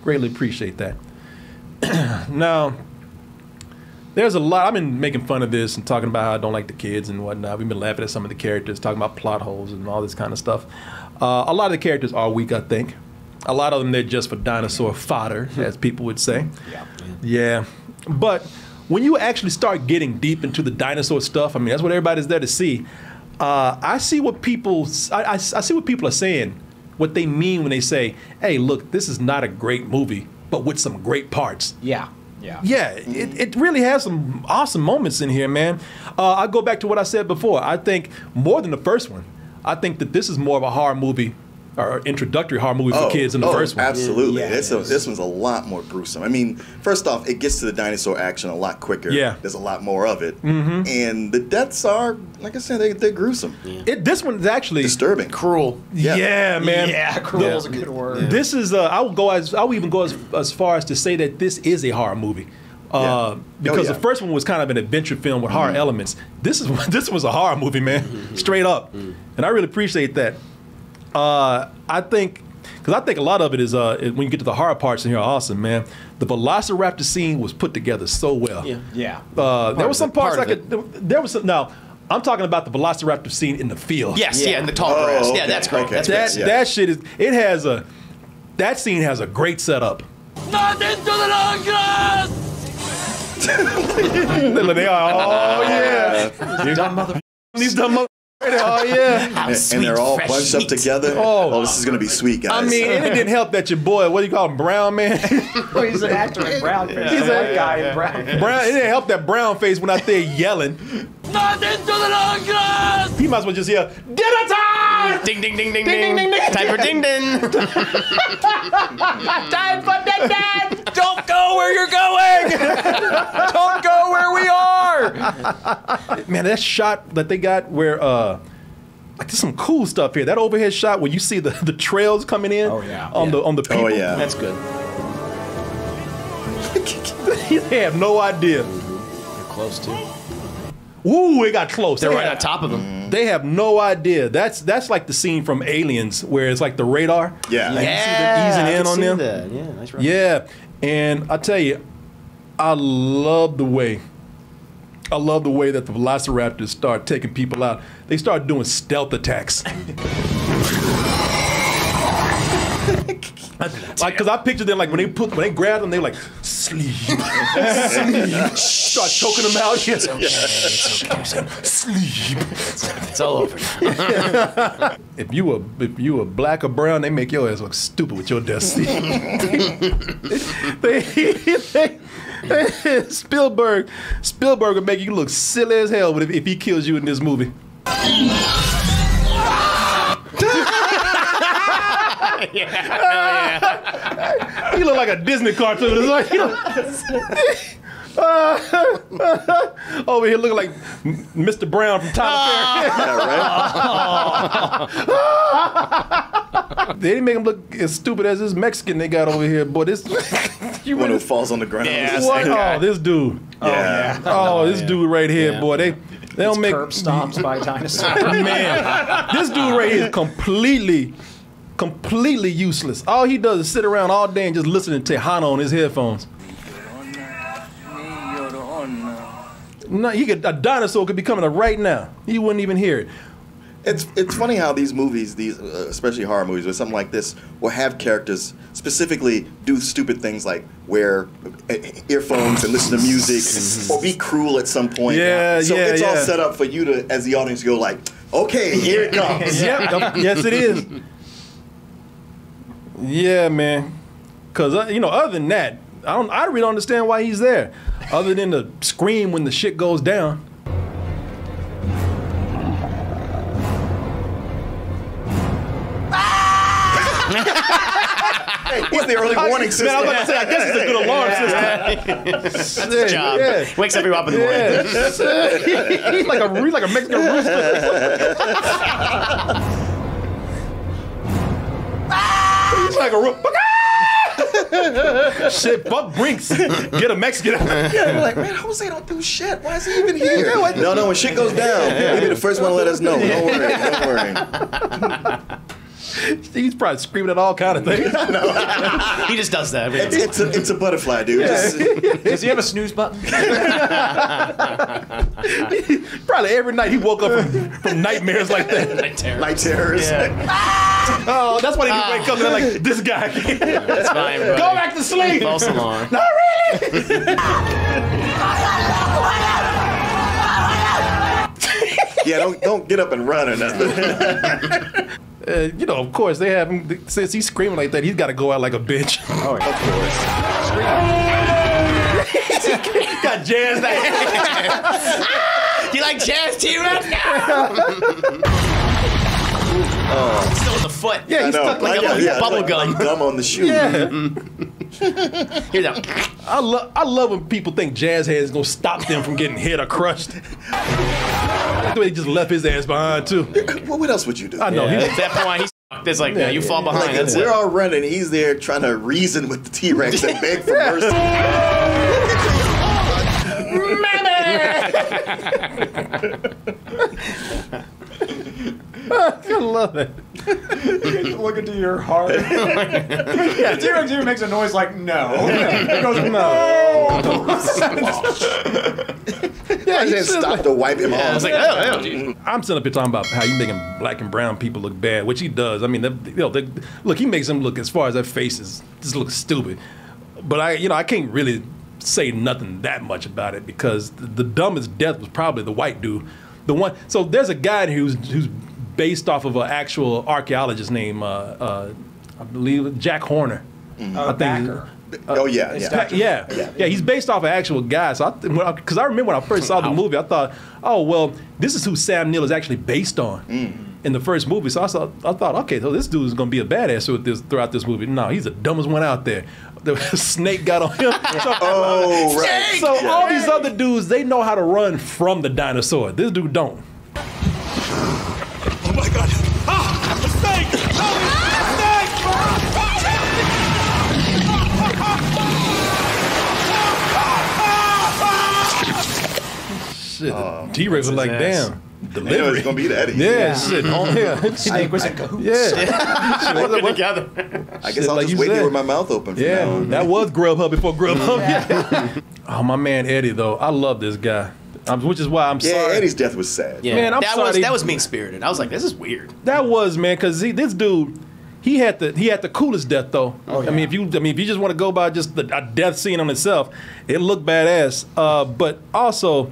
B: Greatly appreciate that. now, there's a lot. I've been making fun of this and talking about how I don't like the kids and whatnot. We've been laughing at some of the characters, talking about plot holes and all this kind of stuff. Uh, a lot of the characters are weak, I think. A lot of them they're just for dinosaur fodder, as people would say. Yeah. Yeah. But when you actually start getting deep into the dinosaur stuff, I mean, that's what everybody's there to see. Uh, I see what people, I, I, I see what people are saying, what they mean when they say, "Hey, look, this is not a great movie, but with some great parts."
C: Yeah. Yeah.
B: Yeah, it, it really has some awesome moments in here, man. Uh, I go back to what I said before. I think more than the first one, I think that this is more of a horror movie or introductory horror movie for kids than the
D: oh,
B: first one.
D: Absolutely.
B: Yeah,
D: this,
B: it
D: a, this one's a lot more gruesome. I mean, first off, it gets to the dinosaur action a lot quicker.
B: Yeah.
D: There's a lot more of it.
B: Mhm.
D: And the deaths are, like I said, they, they're gruesome.
B: It, this one is actually
D: disturbing.
F: Cruel.
B: Yeah, man.
C: Yeah, cruel is a good word.
B: This is uh, I will go as I will even go as, as far as to say that this is a horror movie. Uh, because
D: yeah.
B: the first one was kind of an adventure film with horror
D: Mhm.
B: elements. This is this was a horror movie, man, straight up, and I really appreciate that. Uh, I think because I think a lot of it is uh, when you get to the hard parts in here, awesome, man. The Velociraptor scene was put together so well.
F: Yeah.
C: Yeah.
B: Uh, there
F: Part
B: was some parts I
F: part of
B: could. There was some. Now, I'm talking about the Velociraptor scene in the field.
F: Yes, yeah, in the tall grass. Yeah, that's great. That's
B: that
F: great.
B: that shit is. It has a. That scene has a great setup.
G: Not into the long grass!
B: they are. Oh yeah.
C: These dumb mother.
B: These dumb mother. Oh yeah.
D: and, and they're all bunched up together.
B: Oh. oh.
D: this is going to be sweet, guys.
B: I mean, and it didn't help that your boy, what do you call him, Brown man?
C: He's an actor in brown face.
B: He's
C: He's
B: a-
C: a guy in brown face.
B: Brown. It didn't help that Brown face went out there yelling.
F: Not into the long grass!
B: He might as well just hear dinner time.
F: Ding ding ding ding
B: Ding, ding, ding, ding.
F: Time for ding ding.
B: Time for ding ding.
C: Don't go where you're going. Don't go where we are.
B: Man, that shot that they got where uh like there's some cool stuff here. That overhead shot where you see the, the trails coming in
C: Oh, yeah.
B: on the on the people.
D: Oh yeah.
F: That's good.
B: they have no idea.
F: You're close too.
B: Ooh, it got close.
F: They're
B: They
F: right
B: have-
F: on top of them. Mm-hmm.
B: They have no idea. That's that's like the scene from Aliens where it's like the radar.
D: Yeah.
B: Like you see them easing
F: I
B: in
F: can
B: on
F: see
B: them.
F: that. Yeah, nice run.
B: Yeah, and I tell you, I love the way. I love the way that the Velociraptors start taking people out. They start doing stealth attacks. like, cause I picture them like when they put when they grab them, they like sleep, sleep, start choking them out. Yes, sleep.
F: It's all over.
B: If you were if you were black or brown, they make your ass look stupid with your scene. they, they, Spielberg Spielberg would make you look silly as hell if, if he kills you in this movie. He look like a Disney cartoon. It's like, you know, over here looking like Mr. Brown from Tyler Perry. they didn't make him look as stupid as this Mexican they got over here, boy. This you
D: One who falls on the ground.
F: Yeah.
B: what? Oh, this dude.
D: yeah.
B: Oh, oh this dude right here, boy. They they don't make
C: Curb stomps by dinosaurs.
B: man. This dude right here is completely, completely useless. All he does is sit around all day and just listen to Tejano on his headphones. No, he could, a dinosaur could be coming up right now. He wouldn't even hear it.
D: It's it's funny how these movies, these uh, especially horror movies, or something like this, will have characters specifically do stupid things like wear uh, earphones and listen to music, or be cruel at some point.
B: Yeah,
D: so
B: yeah,
D: it's all set up for you to, as the audience, go like, okay, here it comes.
B: Yep. yes, it is. Yeah, man. Cause uh, you know, other than that, I don't. I really don't understand why he's there. Other than to scream when the shit goes down.
D: He's the early warning system.
B: Man, I was about to say, I guess it's a good alarm system.
F: That's his job.
B: Yeah.
F: Wakes everyone up in the morning.
B: Yeah. he's like a he's like a Mexican rooster. he's like a rooster. Shit, Buck Brinks, get a Mexican.
D: Yeah, you're like, man, Jose don't do shit. Why is he even here? no, no, when shit goes down, he'll be the first one to let us know. Don't worry, don't worry.
B: He's probably screaming at all kind of things.
F: He just does that.
D: It's, it's, a, it's a butterfly, dude. Just-
C: Does he have a snooze button?
B: Probably every night he woke up from, from nightmares like that.
F: Night terror.
D: night terrors.
B: Oh, that's why he would wake up and they're like, ah. this guy.
F: That's fine, bro.
B: Go back to sleep.
F: False alarm.
B: Not really.
D: Yeah, don't don't get up and run or nothing.
B: Uh, you know, of course, they have him. Since he's screaming like that, he's got to go out like a bitch.
C: Oh,
D: of course.
B: got jazzed out.
F: You like jazz T-Rex? Still with the foot.
B: Yeah,
D: I
B: he's stuck like
F: a-
B: a.
F: yeah. bubble
D: like,
F: gum.
D: like gum on the shoe.
B: Yeah,
F: Here's that.
B: I love. I love when people think jazz hands gonna stop them from getting hit or crushed. That's the way he just left his ass behind too.
D: Well, what else would you do?
B: I know.
F: Yeah,
B: he-
F: at that point, he's there's like, yeah, you fall behind.
D: Like,
F: That's
D: we're
F: it.
D: all running. He's there trying to reason with the T Rex and beg for mercy.
B: I love it.
C: Look into your heart. Oh yeah, T-Rex even makes a noise like no. It goes no.
B: Yeah,
D: He
B: he
D: didn't
B: should-
D: stop to wipe him
F: I
D: off.
F: was like, oh, oh, geez.
B: I'm sitting up here talking about how you making black and brown people look bad, which he does. I mean, they, you know, they, look, he makes them look as far as their faces just look stupid. But I, you know, I can't really say nothing that much about it because the, the dumbest death was probably the white dude, the one. So there's a guy who's who's based off of an actual archaeologist named uh, uh, I believe Jack Horner.
C: Uh,
B: I think
C: Bakker.
D: oh yeah,
B: Pa-
D: yeah.
B: yeah, yeah, He's based off an actual guy. So, because I, remember when I first saw the movie, I thought, oh well, this is who Sam Neill is actually based on in the first movie. So I saw, I thought, okay, so this dude is going to be a badass with this throughout this movie. No, he's the dumbest one out there. The snake got on him. So,
D: Oh, right.
B: So
D: Yeah.
B: all these other dudes, they know how to run from the dinosaur. This dude don't.
M: Oh my god! Ah! A snake!
B: Shit, T Rex was like,
D: ass.
B: damn.
D: I know it's gonna be that.
B: Yeah,
D: Yeah.
B: shit. Oh, yeah.
C: Snake was a ghost.
B: Yeah.
F: Working together.
D: I guess
B: Shit,
D: I'll
B: like
D: just
B: you
D: wait
B: said.
D: here with my mouth open. From now
B: Yeah,
D: on.
B: that was Grubhub before Grubhub. Yeah. oh, my man Eddie, though. I love this guy. Um, which is why I'm
D: Yeah,
B: sorry.
D: Eddie's death was sad.
F: Yeah,
B: Man, I'm
F: that
B: sorry
F: was that was mean spirited. I was like, this is weird.
B: That was man, because this dude, he had the he had the coolest death though.
C: Oh,
B: I mean, if you I mean if you just want to go by just the a death scene on itself, it looked badass. Uh, but also,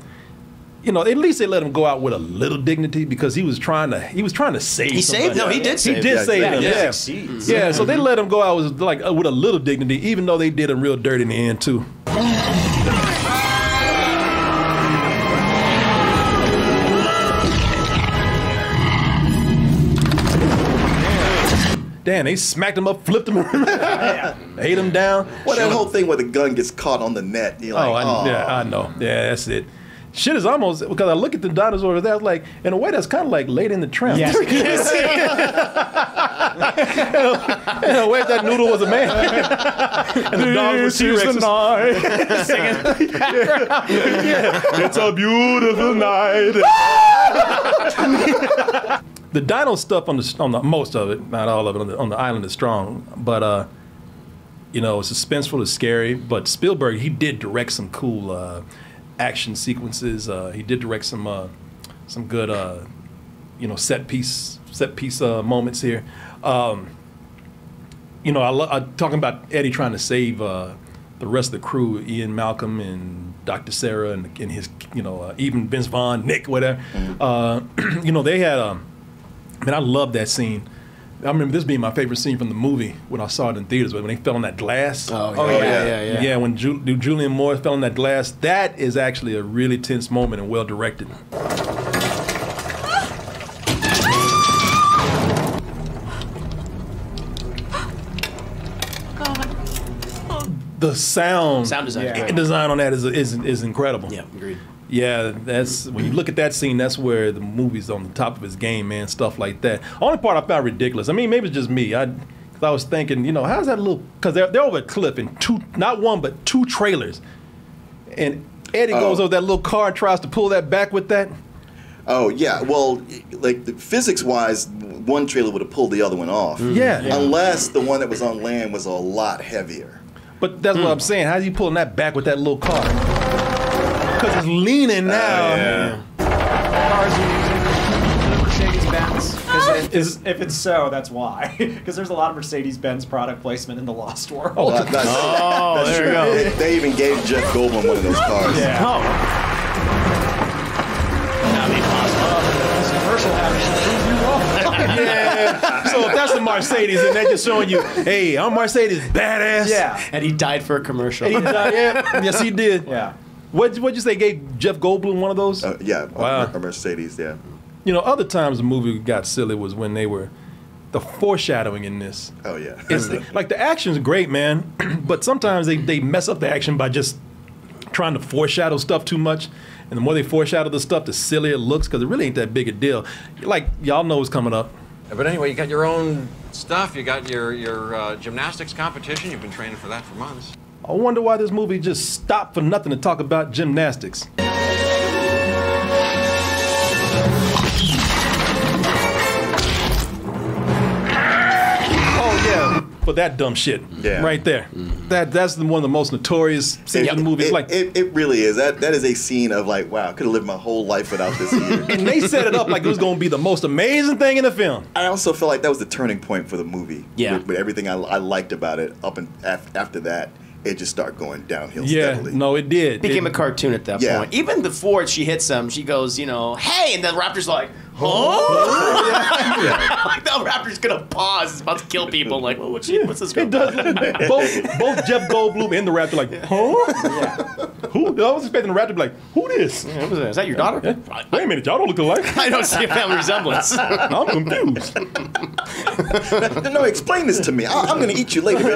B: you know, at least they let him go out with a little dignity because he was trying to he was trying to save.
F: He saved-
B: somebody.
F: no, he did Save
B: He
F: save
B: did
F: them.
B: save
F: Yeah,
B: them.
F: he
B: Yeah,
C: succeeds.
B: yeah. So they let him go out with like uh, with a little dignity, even though they did him real dirty in the end too. Damn, they smacked him up, flipped him, ate him down.
D: Well, that whole thing where the gun gets caught on the net. You're oh, like,
B: oh, I,
D: oh,
B: yeah, I know. Yeah, that's it. Shit is almost because I look at the dinosaur over there. I was like, in a way, that's kind of like Lady in the Tramp.
C: Yes.
B: in a way, that noodle was a man, and the dog was T Rex. yeah, it's a beautiful night. The dino stuff on the on the most of it, not all of it, on the, on the island is strong, but uh, you know, it's suspenseful, it's scary. But Spielberg, he did direct some cool uh, action sequences. Uh, he did direct some uh, some good, uh, you know, set piece set piece uh, moments here. Um, you know, I lo- I, talking about Eddie trying to save uh, the rest of the crew, Ian Malcolm and Dr. Sarah and, and his, you know, uh, even Vince Vaughn, Nick, whatever. Uh, you know, they had, um, man, I love that scene. I remember this being my favorite scene from the movie when I saw it in theaters, But when they fell on that glass.
F: Oh,
D: Oh,
F: yeah,
D: yeah.
F: yeah, yeah, yeah.
B: Yeah, when Ju- Julianne Moore fell on that glass, that is actually a really tense moment and well directed. The sound,
F: Sound design.
C: Yeah.
B: design on that is, is is incredible.
F: Yeah, agreed.
B: Yeah, that's when you look at that scene. That's where the movie's on the top of his game, man. Stuff like that. Only part I found ridiculous. I mean, maybe it's just me. I, cause I was thinking, you know, how's that little? Because they're they're over a cliff in two, not one but two trailers, and Eddie
D: Oh.
B: goes over that little car and tries to pull that back with that.
D: Oh yeah, well, like the physics wise, one trailer would have pulled the other one off. Mm.
B: Yeah. Yeah.
D: Unless the one that was on land was a lot heavier.
B: But that's what I'm saying. How's he pulling that back with that little car? Because it's leaning oh, now.
C: Cars are using Mercedes Benz. Because
B: Is-
C: if it's so, that's why. Because there's a lot of Mercedes Benz product placement in the Lost World.
B: Oh,
D: That- that's,
F: Oh,
D: that's
F: there
D: true.
F: you go.
D: They, they even gave Jeff Goldblum one of those cars.
C: Yeah.
F: Oh. That'd.
C: This commercial having should prove you wrong.
B: yeah. So if that's the Mercedes, and they're just showing you, hey, I'm Mercedes, badass.
C: yeah.
F: And he died for a commercial.
B: He died, yeah. Yes, he did.
C: Yeah.
B: What what'd you say? Gave Jeff Goldblum one of those?
D: Uh, yeah, a-
B: Wow.
D: a, Mercedes. Yeah.
B: You know, other times the movie got silly was when they were the foreshadowing in this.
D: Oh yeah.
B: It's like the action's great, man, but sometimes they, they mess up the action by just trying to foreshadow stuff too much. And the more they foreshadow the stuff, the sillier it looks because it really ain't that big a deal. Like y'all know what's coming up.
N: But anyway, you got your own stuff. You got your your uh, gymnastics competition. You've been training for that for months.
B: I wonder why this movie just stopped for nothing to talk about gymnastics. Oh yeah, for that dumb shit.
D: Yeah.
B: right there. Mm-hmm. That that's the, one of the most notorious scenes in the movie.
D: It,
B: like,
D: it, it really is. That that is a scene of like, wow, I could have lived my whole life without this here.
B: and they set it up like it was going to be the most amazing thing in the film.
D: I also feel like that was the turning point for the movie.
F: Yeah.
D: With, with everything I, I liked about it, up and af- after that, it just started going downhill
B: Yeah,
D: steadily.
B: no, it did.
F: became
B: It-
F: a cartoon at that
D: Yeah.
F: point. Even before she hits him, she goes, you know, hey, and the raptor's like, like the raptor's gonna pause. It's about to kill people. Like, well, what's, what's this?
B: It does. both, both Jeff Goldblum and the Raptor like, huh? Who? I was expecting the Raptor to be like, who this?
F: Yeah, what is that? Is that your daughter?
B: Wait a minute, y'all don't look alike.
F: I don't see a family resemblance.
B: I'm confused.
D: no, explain this to me. I, I'm going to eat you later.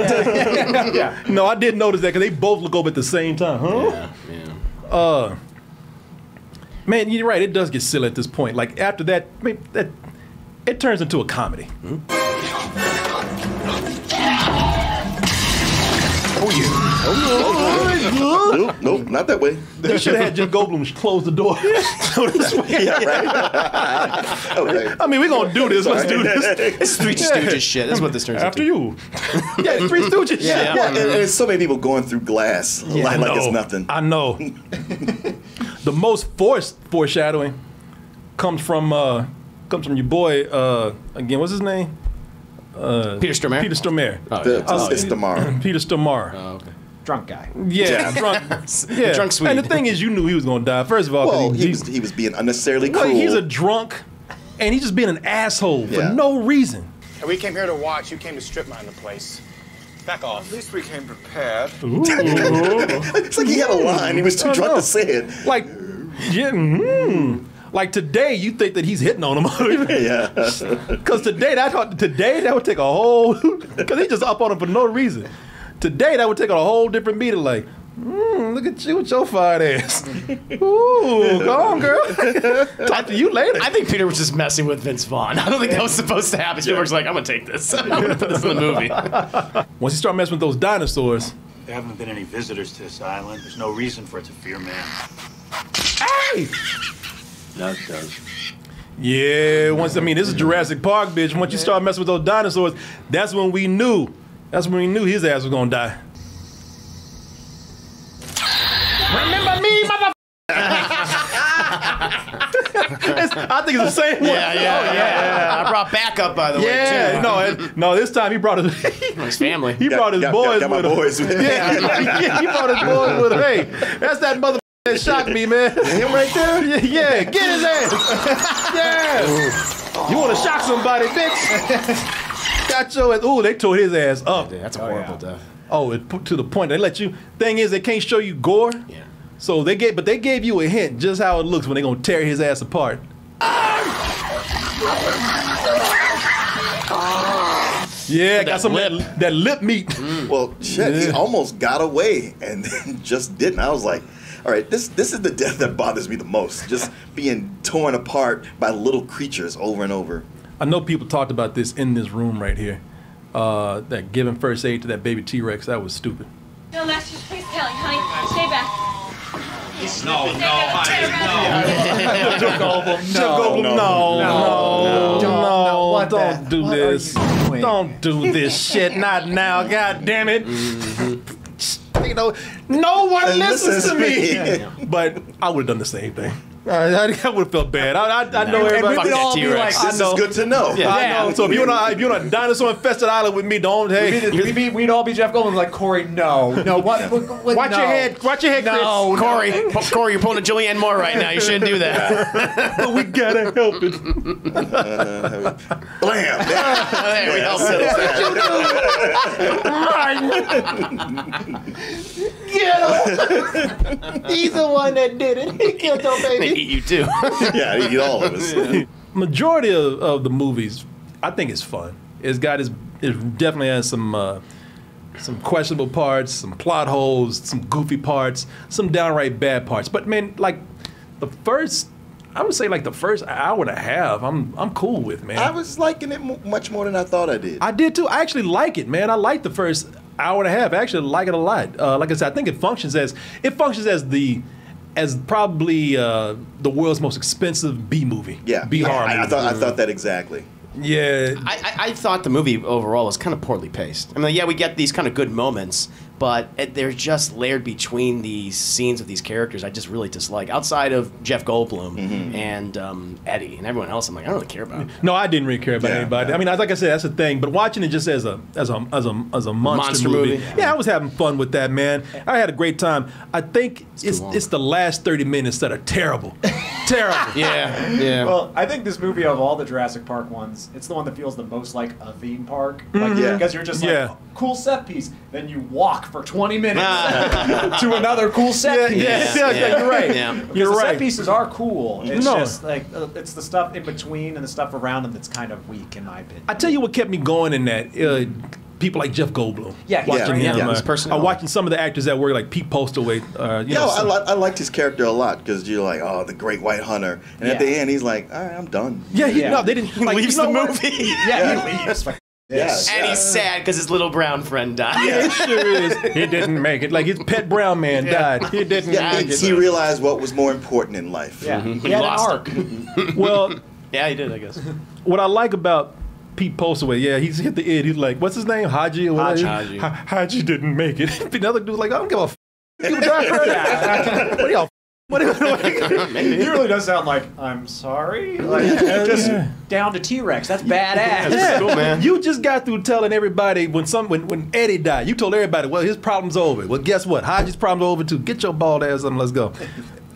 B: yeah. No, I did notice that because they both look over at the same time, huh?
F: Yeah.
B: Uh, man, you're right. It does get silly at this point. Like after that, I mean, that it turns into a comedy. Hmm?
D: Oh, nope, nope, not that way.
B: They should have had Jeff Goldblum close the door.
D: yeah, right. okay.
B: I mean, we're gonna do this. Let's do this.
F: It's Three Stooges shit. That's what this turns
B: After
F: into.
B: you. Yeah, it's Three Stooges.
D: Yeah,
B: Yeah.
D: yeah, and, and there's so many people going through glass
B: I
D: like, like it's
B: know.
D: nothing.
B: I know. the most forced foreshadowing comes from uh, comes from your boy uh, again. What's his name? Uh,
F: Peter Stormare?
B: Peter Stormare.
F: Oh,
D: The-
F: yeah.
D: it's Damar.
B: Peter Stormare.
F: Oh, okay.
C: Drunk guy.
B: Yeah,
D: Yeah.
B: drunk. Yeah,
F: Drunk Swede.
B: And the thing is, you knew he was gonna die. First of all,
D: Well,
B: he,
D: he was, he was being unnecessarily
B: well, he's a drunk, and he's just being an asshole for no reason.
H: And we came here to watch. You came to strip mine the place. Back off.
A: At least we came prepared.
D: it's like he had a line. He was too drunk
B: know.
D: to say it.
B: Like, yeah, mm, like today, you think that he's hitting on him.
D: Yeah.
B: Because today that today that would take a whole because he just up on him for no reason. Today that would take on a whole different meaning. Like, mm, look at you with your fine ass. Ooh, go on, girl. Talk to you later.
F: I think Peter was just messing with Vince Vaughn. I don't think that was supposed to happen. Spielberg's like, I'm gonna take this. I'm gonna put this in the movie.
B: Once you start messing with those dinosaurs,
K: There haven't been any visitors to this island. There's no reason for it to fear man.
B: hey,
K: That does.
B: yeah. Once I mean, this is Jurassic Park, bitch. Once you start messing with those dinosaurs, that's when we knew. That's when we knew his ass was gonna die. Remember me, mother. I think it's the same one.
F: Oh, yeah, yeah, yeah. I brought backup, by the way,
B: Yeah, no, it- no. This time he brought his
F: His family.
B: he
D: Got-
B: brought his
D: got-
B: boys
D: got
B: with him.
D: boys with him.
B: Yeah, yeah, he brought his boys with him. Hey, that's that mother that shocked me, man.
D: Him right there?
B: Yeah, yeah, get his ass. yeah. You want to shock somebody, bitch? Got your ass. Ooh, they tore his ass up.
F: That's a horrible oh, death.
B: Oh, it put to the point they let you. Thing is, they can't show you gore.
F: Yeah.
B: So they gave, but they gave you a hint just how it looks when they gonna tear his ass apart. Yeah, got some of that, that lip meat. Mm.
D: Well, shit, he almost got away and then just didn't. I was like, all right, this this is the death that bothers me the most. Just being torn apart by little creatures over and over.
B: I know people talked about this in this room right here. Uh, that giving first aid to that baby T Rex, that was stupid.
I: No, Masters, please, Kelly, honey, stay back.
M: No, no,
B: Jeff Goldblum, no, no,
C: no,
B: no, no,
C: what
B: don't
C: the-
B: do
C: what are
B: this.
C: you doing?
B: Don't do this shit. Not now. God damn it. You know, no one
D: And
B: listens to
D: listens
B: me. But I would have done the same thing. I, I, I would have felt bad. I, I, I know
C: And
B: everybody.
C: we would all be like,
B: I
D: This
B: know.
D: is good to know.
B: I know. So if you're on a, if you're on a dinosaur infested island with me, don't hey.
C: We'd, we'd, be, we'd all be Jeff Goldblum like Corey. No, no. What? what, what
B: Watch
C: no.
B: your head. Watch your head, Chris.
C: No,
F: Corey, Corey, you're pulling a Julianne Moore right now. You shouldn't do that.
B: But we gotta help it.
D: Blam!
F: there we go.
B: He's the one that did it. He killed your
F: They
B: baby.
F: eat you too.
D: yeah, he eat all of us.
B: Majority of, of the movies, I think it's fun. It's got its, it definitely has some uh, some questionable parts, some plot holes, some goofy parts, some downright bad parts. But man, like the first, I would say like the first hour and a half, I'm I'm cool with man.
D: I was liking it mo- much more than I thought I did.
B: I did too. I actually like it, man. I like the first hour and a half. I actually like it a lot. Uh, like I said, I think it functions as it functions as the as probably uh, the world's most expensive B movie.
D: yeah,
B: B horror
D: I, I
B: movie.
D: thought I thought that exactly.
B: Yeah,
F: I, I, I thought the movie overall was kind of poorly paced. I mean, yeah, we get these kind of good moments, but it, they're just layered between these scenes of these characters I just really dislike. Outside of Jeff Goldblum
D: Mm-hmm.
F: and um, Eddie and everyone else, I'm like, I don't really care about.
B: No, I didn't really care about
F: Yeah,
B: anybody. I mean, like I said, that's the thing. But watching it just as a as a as a as a monster,
F: Monster
B: movie,
F: movie.
B: yeah, I was having fun with that, man. I had a great time. I think it's it's, the last thirty minutes that are terrible, terrible.
F: Yeah, yeah.
C: Well, I think this movie of all the Jurassic Park ones, it's the one that feels the most like a theme park. Like,
B: Mhm.
C: because you're just like,
B: Yeah.
C: "Oh, cool set piece. Then you walk for 20 minutes to another cool set
B: Yeah,
C: piece.
B: yeah, yeah, yeah, you're right.
F: Yeah.
B: You're
C: the
B: right.
C: set pieces are cool. It's
B: No.
C: just like, uh, it's the stuff in between and the stuff around them that's kind of weak, in my opinion.
B: I tell you what kept me going in that. Uh, People like Jeff Goldblum.
C: Yeah, he's
B: watching
C: great.
B: him.
C: Yeah,
B: uh,
C: his personality.
B: uh, watching some of the actors that were like Pete Postlethwaite. Uh, you
D: Yeah,
B: know,
D: I, li- I liked his character a lot because you're like, oh, the great white hunter, and at the end he's like, all right, I'm done.
B: yeah, he, no, they didn't. Like,
F: leaves
B: you know
F: the
B: what?
F: movie.
C: yeah, he leaves. Like,
D: Yeah,
F: and he's sad because his little brown friend died.
B: Yeah, it sure is. He didn't make it. Like his pet brown man died. He didn't
D: Yeah,
B: make
D: he,
B: it.
D: he realized what was more important in life.
C: Yeah,
F: Mhm.
C: he
F: He
C: had an
F: lost
C: arc.
B: well,
F: yeah, he did, I guess.
B: what I like about Pete Postlethwaite, yeah, he's hit the end. He's like, what's his name? Haji or whatever.
F: Haji.
B: Haji didn't make it. Another dude's like, I don't give a. F- you die first. what are y'all? What are y'all?
C: he really does sound like I'm sorry. Like just down to T Rex. That's badass.
B: Yeah. You just got through telling everybody when some when, when Eddie died, you told everybody, well, his problem's over. Well, guess what? Haji's problem's over too. Get your bald ass up and let's go.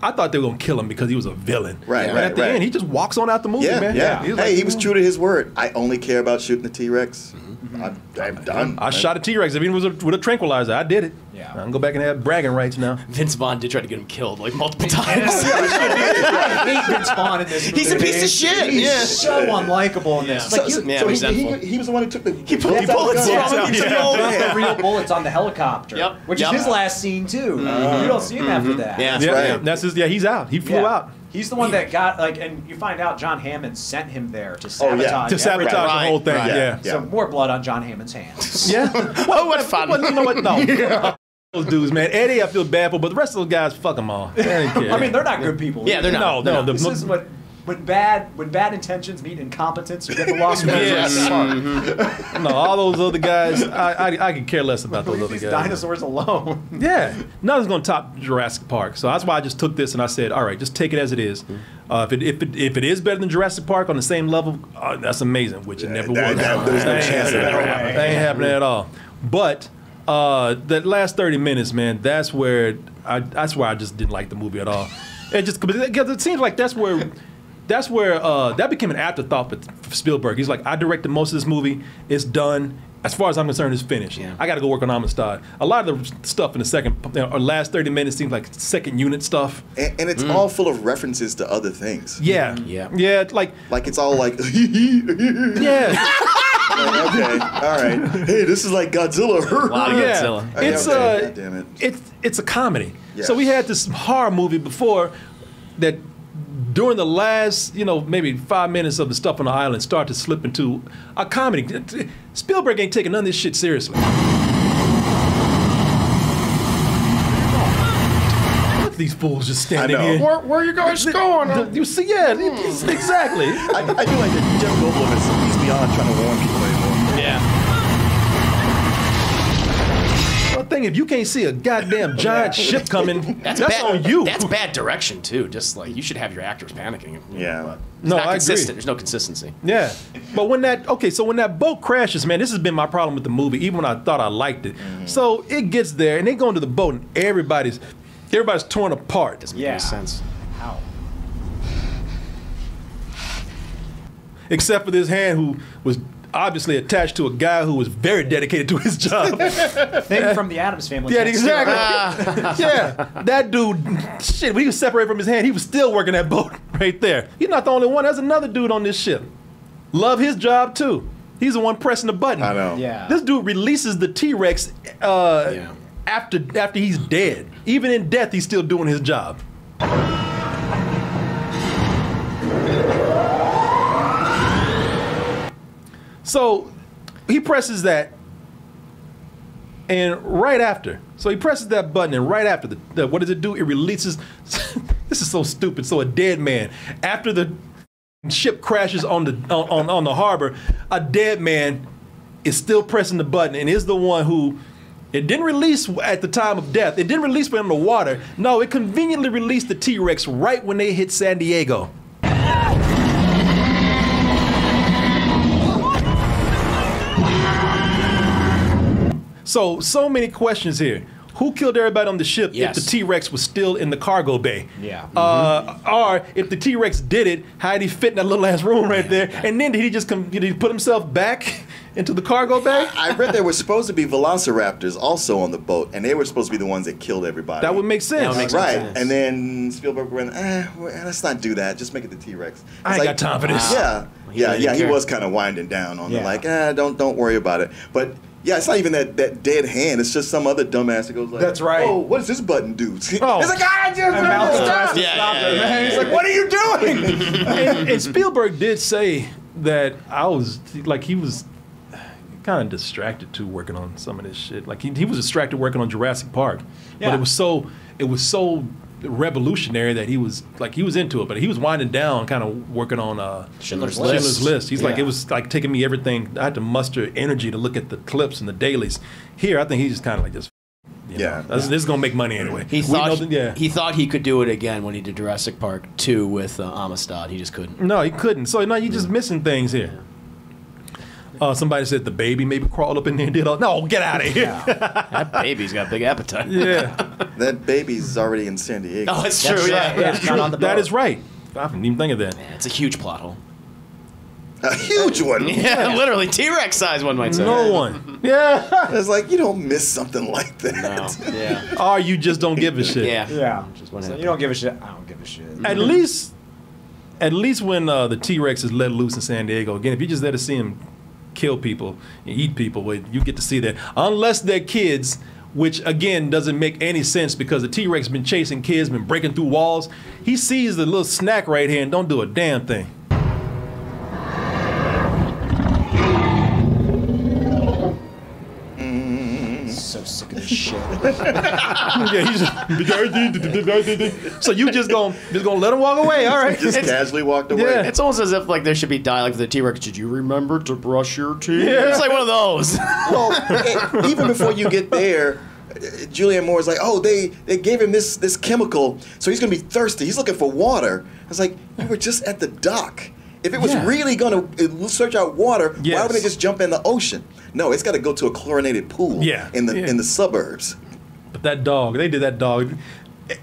B: I thought they were gonna kill him because he was a villain.
D: Right,
B: And
D: right,
B: At the
D: right.
B: end, he just walks on out the movie,
D: Yeah,
B: man.
D: yeah.
B: He was
D: hey,
B: like,
D: he was true to his word. I only care about shooting the T Rex. Mm-hmm. I'm, I'm done.
B: I shot a T Rex. Even with a, with a tranquilizer, I did it.
C: Yeah.
B: I can go back and have bragging rights now.
F: Vince Vaughn did try to get him killed like multiple times.
C: Vince Vaughn in this movie.
F: He's a piece of shit.
C: He's
F: Yeah.
C: so unlikable in this.
F: Yeah.
C: Like,
D: So,
C: you,
F: Yeah,
D: so
F: he's
D: he, he, he was the one who took the he
F: put the bullets
C: yeah,
F: from him.
C: he
F: Yeah.
C: took the real bullets on the helicopter.
F: Yep.
C: Which
F: Yep.
C: is his last scene too. Uh-huh. You don't see him after mm-hmm. that.
F: Yeah, that's
B: yeah,
F: right.
B: yeah, that's his. Yeah, he's out. He flew
C: Yeah.
B: out
C: He's the one that got like, and you find out John Hammond sent him there to sabotage.
D: Oh, yeah.
C: sabotage.
B: to sabotage
C: everything.
B: the whole thing.
F: right.
B: Yeah,
C: So more blood on John Hammond's hands.
B: yeah.
F: Oh, what fun.
B: Well, you know what? No. Those dudes, man. Eddie, I feel bad for, but the rest of those guys, fuck them all. They.
C: I mean, they're not good people.
F: Yeah, they're not.
B: no,
F: They're
B: no.
F: not.
B: The,
C: This is what when bad when bad intentions meet incompetence, you get the lost one.
B: Yes.
F: Mm-hmm.
B: no, all those other guys, I, I, I could care less about those other guys.
C: dinosaurs alone.
B: Yeah, nothing's gonna top Jurassic Park. So that's why I just took this and I said, all right, just take it as it is. Uh, if it if it if it is better than Jurassic Park on the same level, uh, that's amazing. Which it never
D: that-
B: was.
D: that- there's no chance of
B: happening.
D: that
B: That
D: happening.
B: ain't happening at all. But uh, that last thirty minutes, man, that's where I that's where I just didn't like the movie at all. It just because it seems like that's where. That's where uh, that became an afterthought for, for Spielberg. He's like, I directed most of this movie. It's done. As far as I'm concerned, it's finished.
F: Yeah.
B: I got to go work on Amistad. A lot of the stuff in the second or last 30 minutes seems like second unit stuff.
D: And, and it's
B: Mm.
D: all full of references to other things.
B: Yeah.
F: Yeah.
B: Yeah. Like,
D: Like it's all like,
B: yeah.
D: okay, all right. Hey, this is like Godzilla.
F: Lot of
B: yeah.
F: Godzilla.
D: Okay,
B: It's
D: okay,
B: uh,
D: God damn it.
B: it's it's a comedy.
D: Yeah.
B: So we had this horror movie before that during the last, you know, maybe five minutes of the stuff on the island start to slip into a comedy. Spielberg ain't taking none of this shit seriously. These fools just standing
D: I
B: here.
F: Where, where you guys going?
B: You see, yeah, it's- exactly.
D: I, I do like that Jeff Goldblum is beyond trying to warn people
B: Well, thing if you can't see a goddamn giant ship coming, that's,
F: bad,
B: on you.
F: That's bad direction too. Just like you should have your actors panicking.
D: Yeah.
F: But it's
B: No,
F: not
B: I agree.
F: There's no consistency.
B: Yeah, but when that okay, so when that boat crashes, man, this has been my problem with the movie. Even when I thought I liked it, mm-hmm. so it gets there and they go into the boat and everybody's everybody's torn apart.
F: Doesn't make any sense.
C: How?
B: Except for this hand who was obviously attached to a guy who was very dedicated to his job.
C: Thing from the Addams family.
B: Yeah, exactly.
C: that.
B: yeah, that dude, shit, when he was separated from his hand, he was still working that boat right there. He's not the only one. There's another dude on this ship. Love his job too. He's the one pressing the button.
D: I know.
C: Yeah.
B: This dude releases the T Rex uh,
F: Yeah.
B: after after he's dead. Even in death, he's still doing his job. So he presses that, and right after, so he presses that button, and right after the, the what does it do? It releases. this is so stupid. So a dead man after the ship crashes on the on, on, the harbor, a dead man is still pressing the button and is the one who It didn't release at the time of death. It didn't release when in the water. No, it conveniently released the T Rex right when they hit San Diego. So, so many questions here. Who killed everybody on the ship
F: Yes.
B: if the T Rex was still in the cargo bay?
C: Yeah.
B: Uh, or if the T Rex did it, how did he fit in that little ass room right there? And then did he just come? Did he put himself back into the cargo bay?
D: I read there were supposed to be velociraptors also on the boat, and they were supposed to be the ones that killed everybody.
B: That would make sense. That would make
D: right?
B: sense.
D: And then Spielberg went, eh, let's not do that. Just make it the T Rex.
B: I ain't got time for this.
D: Yeah,
B: He
D: yeah,
B: didn't
D: yeah. He
B: care.
D: was kind of winding down on
B: Yeah.
D: the like, eh, don't don't worry about it. But yeah, it's not even that, that dead hand. It's just some other dumbass that goes like,
C: That's right.
D: Oh, what does this button do?
B: Oh.
D: it's like, I just
C: And Malcolm
D: stop."
C: tries to stop it, man. He's like, "What are you doing?"
B: and, and Spielberg did say that I was like he was kind of distracted too working on some of this shit. Like he, he was distracted working on Jurassic Park, but it was so it was so revolutionary that he was like he was into it, but he was winding down, kind of working on uh,
F: Schindler's
B: Schindler's
F: List.
B: List. He's like it was like taking me everything. I had to muster energy to look at the clips and the dailies. Here, I think he's just kind of like just. you
D: Yeah.
B: know, this, this is gonna make money anyway.
F: He
B: We
F: thought
B: know that- yeah.
F: he thought he could do it again when he did Jurassic Park 2 with uh, Amistad. He just couldn't.
B: No, he couldn't. So no, you're just missing things here. Uh, somebody said the baby maybe crawled up in there and did all. No, get out of here.
F: that baby's got a big appetite.
B: Yeah.
D: that baby's already in San Diego.
F: Oh, it's true. yeah,
B: That's true. That is right. I didn't even think of that.
F: It's a huge plot hole.
D: A huge one.
F: Yeah, literally T Rex size, one might say.
B: No one. Yeah.
D: It's like you don't miss something like that.
F: No. Yeah.
B: Or you just don't give a shit.
F: Yeah.
C: Yeah.
F: Just
C: So you don't give a shit. I don't give a shit.
B: At least, at least when uh, the T Rex is let loose in San Diego, again, if you just there to see him kill people and eat people, you get to see that. Unless they're kids, which again doesn't make any sense because the T Rex been chasing kids, been breaking through walls. He sees the little snack right here and don't do a damn thing.
C: This shit.
B: yeah, he's just, so you just gonna just gonna let him walk away? All right.
D: Just
F: It's-
D: casually walked away.
F: Yeah. It's almost as if like there should be dialogue for the T Rex. Did you remember to brush your teeth?
B: Yeah.
F: It's like one of those.
D: Well, e- even before you get there, Julian Julianne Moore's like, "Oh, they they gave him this this chemical, so he's gonna be thirsty. He's looking for water." I was like, "You were just at the dock. If it was
B: Yeah.
D: really gonna uh, search out water, why
B: Yes.
D: would they just jump in the ocean? No, it's got to go to a chlorinated pool.
B: Yeah.
D: in the
B: Yeah.
D: in the suburbs.
B: But that dog, they did that dog.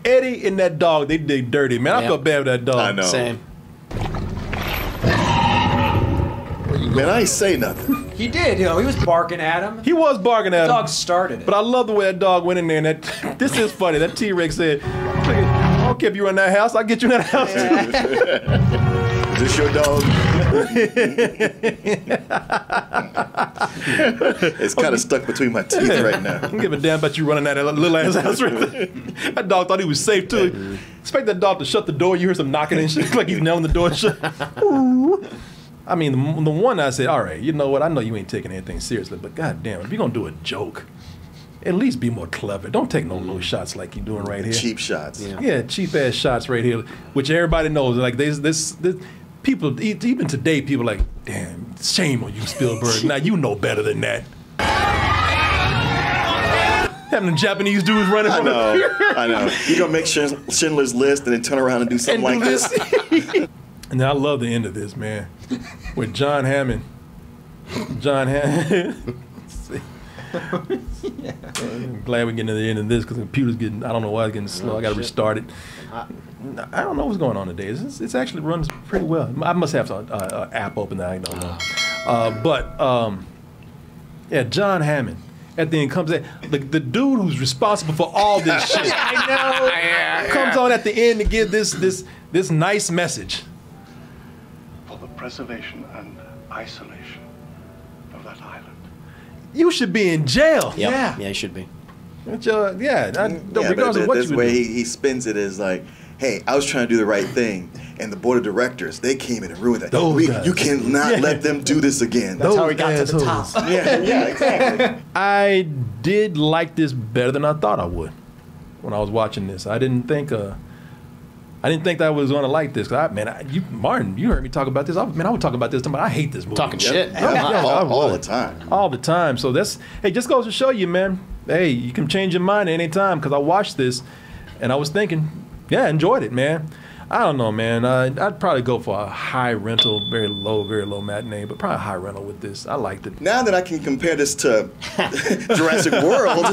B: Eddie and that dog, they did dirty, man. I
F: Yeah.
B: felt bad with that dog.
D: I know.
F: Same.
D: Man, I ain't say nothing.
C: He did. You know, he was barking at him.
B: He was barking at him.
C: The
B: him.
C: dog started it.
B: But I love the way that dog went in there. And that this is funny. That T Rex said, "I don't care if you run that house. I'll get you in that house."
D: Is this your dog? it's kind of stuck between my teeth right now.
B: I don't give a damn about you running out that little ass house right there. That dog thought he was safe too. Expect that dog to shut the door. You hear some knocking and shit, like he's nailing the door shut. I mean, the, the one I said, all right, you know what? I know you ain't taking anything seriously, but god damn, if you're gonna do a joke, at least be more clever. Don't take no low shots like you're doing right here.
D: Cheap shots.
B: Yeah, cheap ass shots right here, which everybody knows. Like this, this, this people even today, people like, damn, shame on you, Spielberg. now you know better than that. Having the Japanese dudes running
D: I
B: from
D: know,
B: the
D: I know. You gonna make Schindler- Schindler's List and then turn around and do something
B: and
D: like
B: do
D: this?
B: this. and then I love the end of this, man, with John Hammond. John Hammond. I'm glad we're getting to the end of this because the computer's getting, I don't know why it's getting slow. I got to restart it. I don't know what's going on today. It's, it's actually runs pretty well. I must have some uh, uh, app open that I don't know. Uh, but um, yeah, John Hammond. At the end comes in, the, the dude who's responsible for all this shit. I know. comes on at the end to give this this this nice message.
O: for the preservation and isolation of that island.
B: You should be in jail.
F: Yep.
B: Yeah.
F: Yeah, he should be.
B: But, uh, yeah. I,
D: Yeah,
B: regardless
D: but,
B: of
D: but
B: what
D: this
B: you
D: way he, he spins it as like, hey, I was trying to do the right thing, and the board of directors they came in and ruined that.
B: Those
D: We-
B: guys.
D: you cannot
B: Yeah.
D: let them do this again.
B: That's how he got to the top.
D: yeah, yeah, exactly.
B: I did like this better than I thought I would when I was watching this. I didn't think uh, I didn't think that I was going to like this. 'Cause I, man, I, you Martin, you heard me talk about this. I, man, I would talk about this. But I hate this movie.
F: Talking shit.
B: Yeah,
D: Yeah,
B: yeah, I
D: all, all the time.
B: all the time. So that's hey, just goes to show you, man. hey, you can change your mind at any time because I watched this and I was thinking, yeah, enjoyed it, man. I don't know, man. Uh, I'd probably go for a high rental, very low, very low matinee, but probably high rental with this. I liked it.
D: Now that I can compare this to Jurassic World,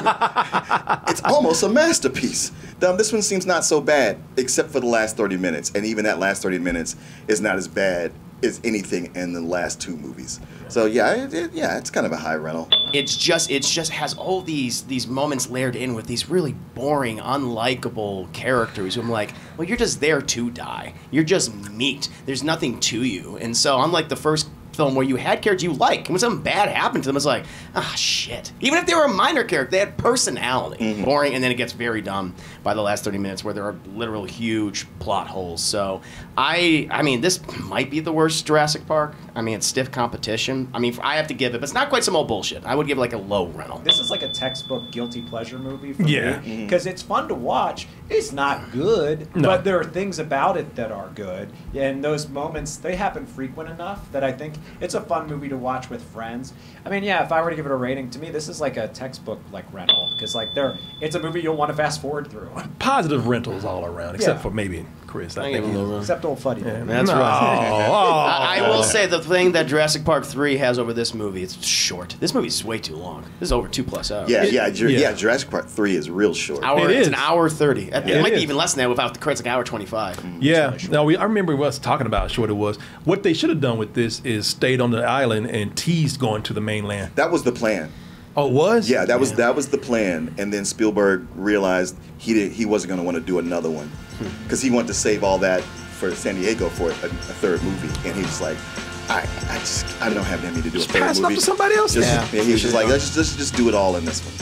D: it's almost a masterpiece. Um, this one seems not so bad, except for the last 30 minutes. And even that last 30 minutes is not as bad as anything in the last two movies. So yeah, it, it- yeah, it's kind of a high rental.
F: It's just it's just has all these these moments layered in with these really boring, unlikable characters. Who I'm like, well, you're just there to die. You're just meat. There's nothing to you. And so unlike the first film where you had characters you like, and when something bad happened to them, it's like, ah, shit. Even if they were a minor character, they had personality. Boring, and then it gets very dumb by the last 30 minutes where there are literal huge plot holes. So I, I mean, this might be the worst Jurassic Park. I mean, it's stiff competition. I mean, I have to give it, but it's not quite some old bullshit. I would give it like a low rental.
C: This is like a textbook guilty pleasure movie for
F: Yeah.
C: me
F: mm-hmm.
C: because it's fun to watch. It's not good,
B: No.
C: but there are things about it that are good. And those moments they happen frequent enough that I think it's a fun movie to watch with friends. I mean, yeah, if I were to give it a rating, to me this is like a textbook like rental because like there, it's a movie you'll want to fast forward through.
B: Positive rentals all around, except
C: Yeah.
B: for maybe Chris. I,
F: I
B: think
F: give him a low
C: Except old Fuddy.
B: Yeah.
F: That's
B: No.
F: right.
B: Oh.
F: I, I will say the thing that Jurassic Park 3 has over this movie, it's short. This movie's way too long. This is over two plus hours.
D: Yeah, yeah, Ju- yeah. Jurassic Park 3 is real short.
F: Hour, it's an hour 30. It,
B: It
F: might
B: is.
F: be even less than that without the credits, like hour 25.
B: Yeah, Now we, I remember us talking about how short it was. What they should have done with this is stayed on the island and teased going to the mainland.
D: That was the plan.
B: Oh, it was?
D: Yeah, that was that was the plan, and then Spielberg realized he did, he wasn't going to want to do another one
B: Hmm.
D: because he wanted to save all that for San Diego for a, a third movie, and he was like, I, I just I don't have any to do a
B: Just
D: third
B: pass it off
D: movie.
B: to somebody else
D: Just-
B: then.
D: yeah, he was just like, let's just, let's just do it all in this one.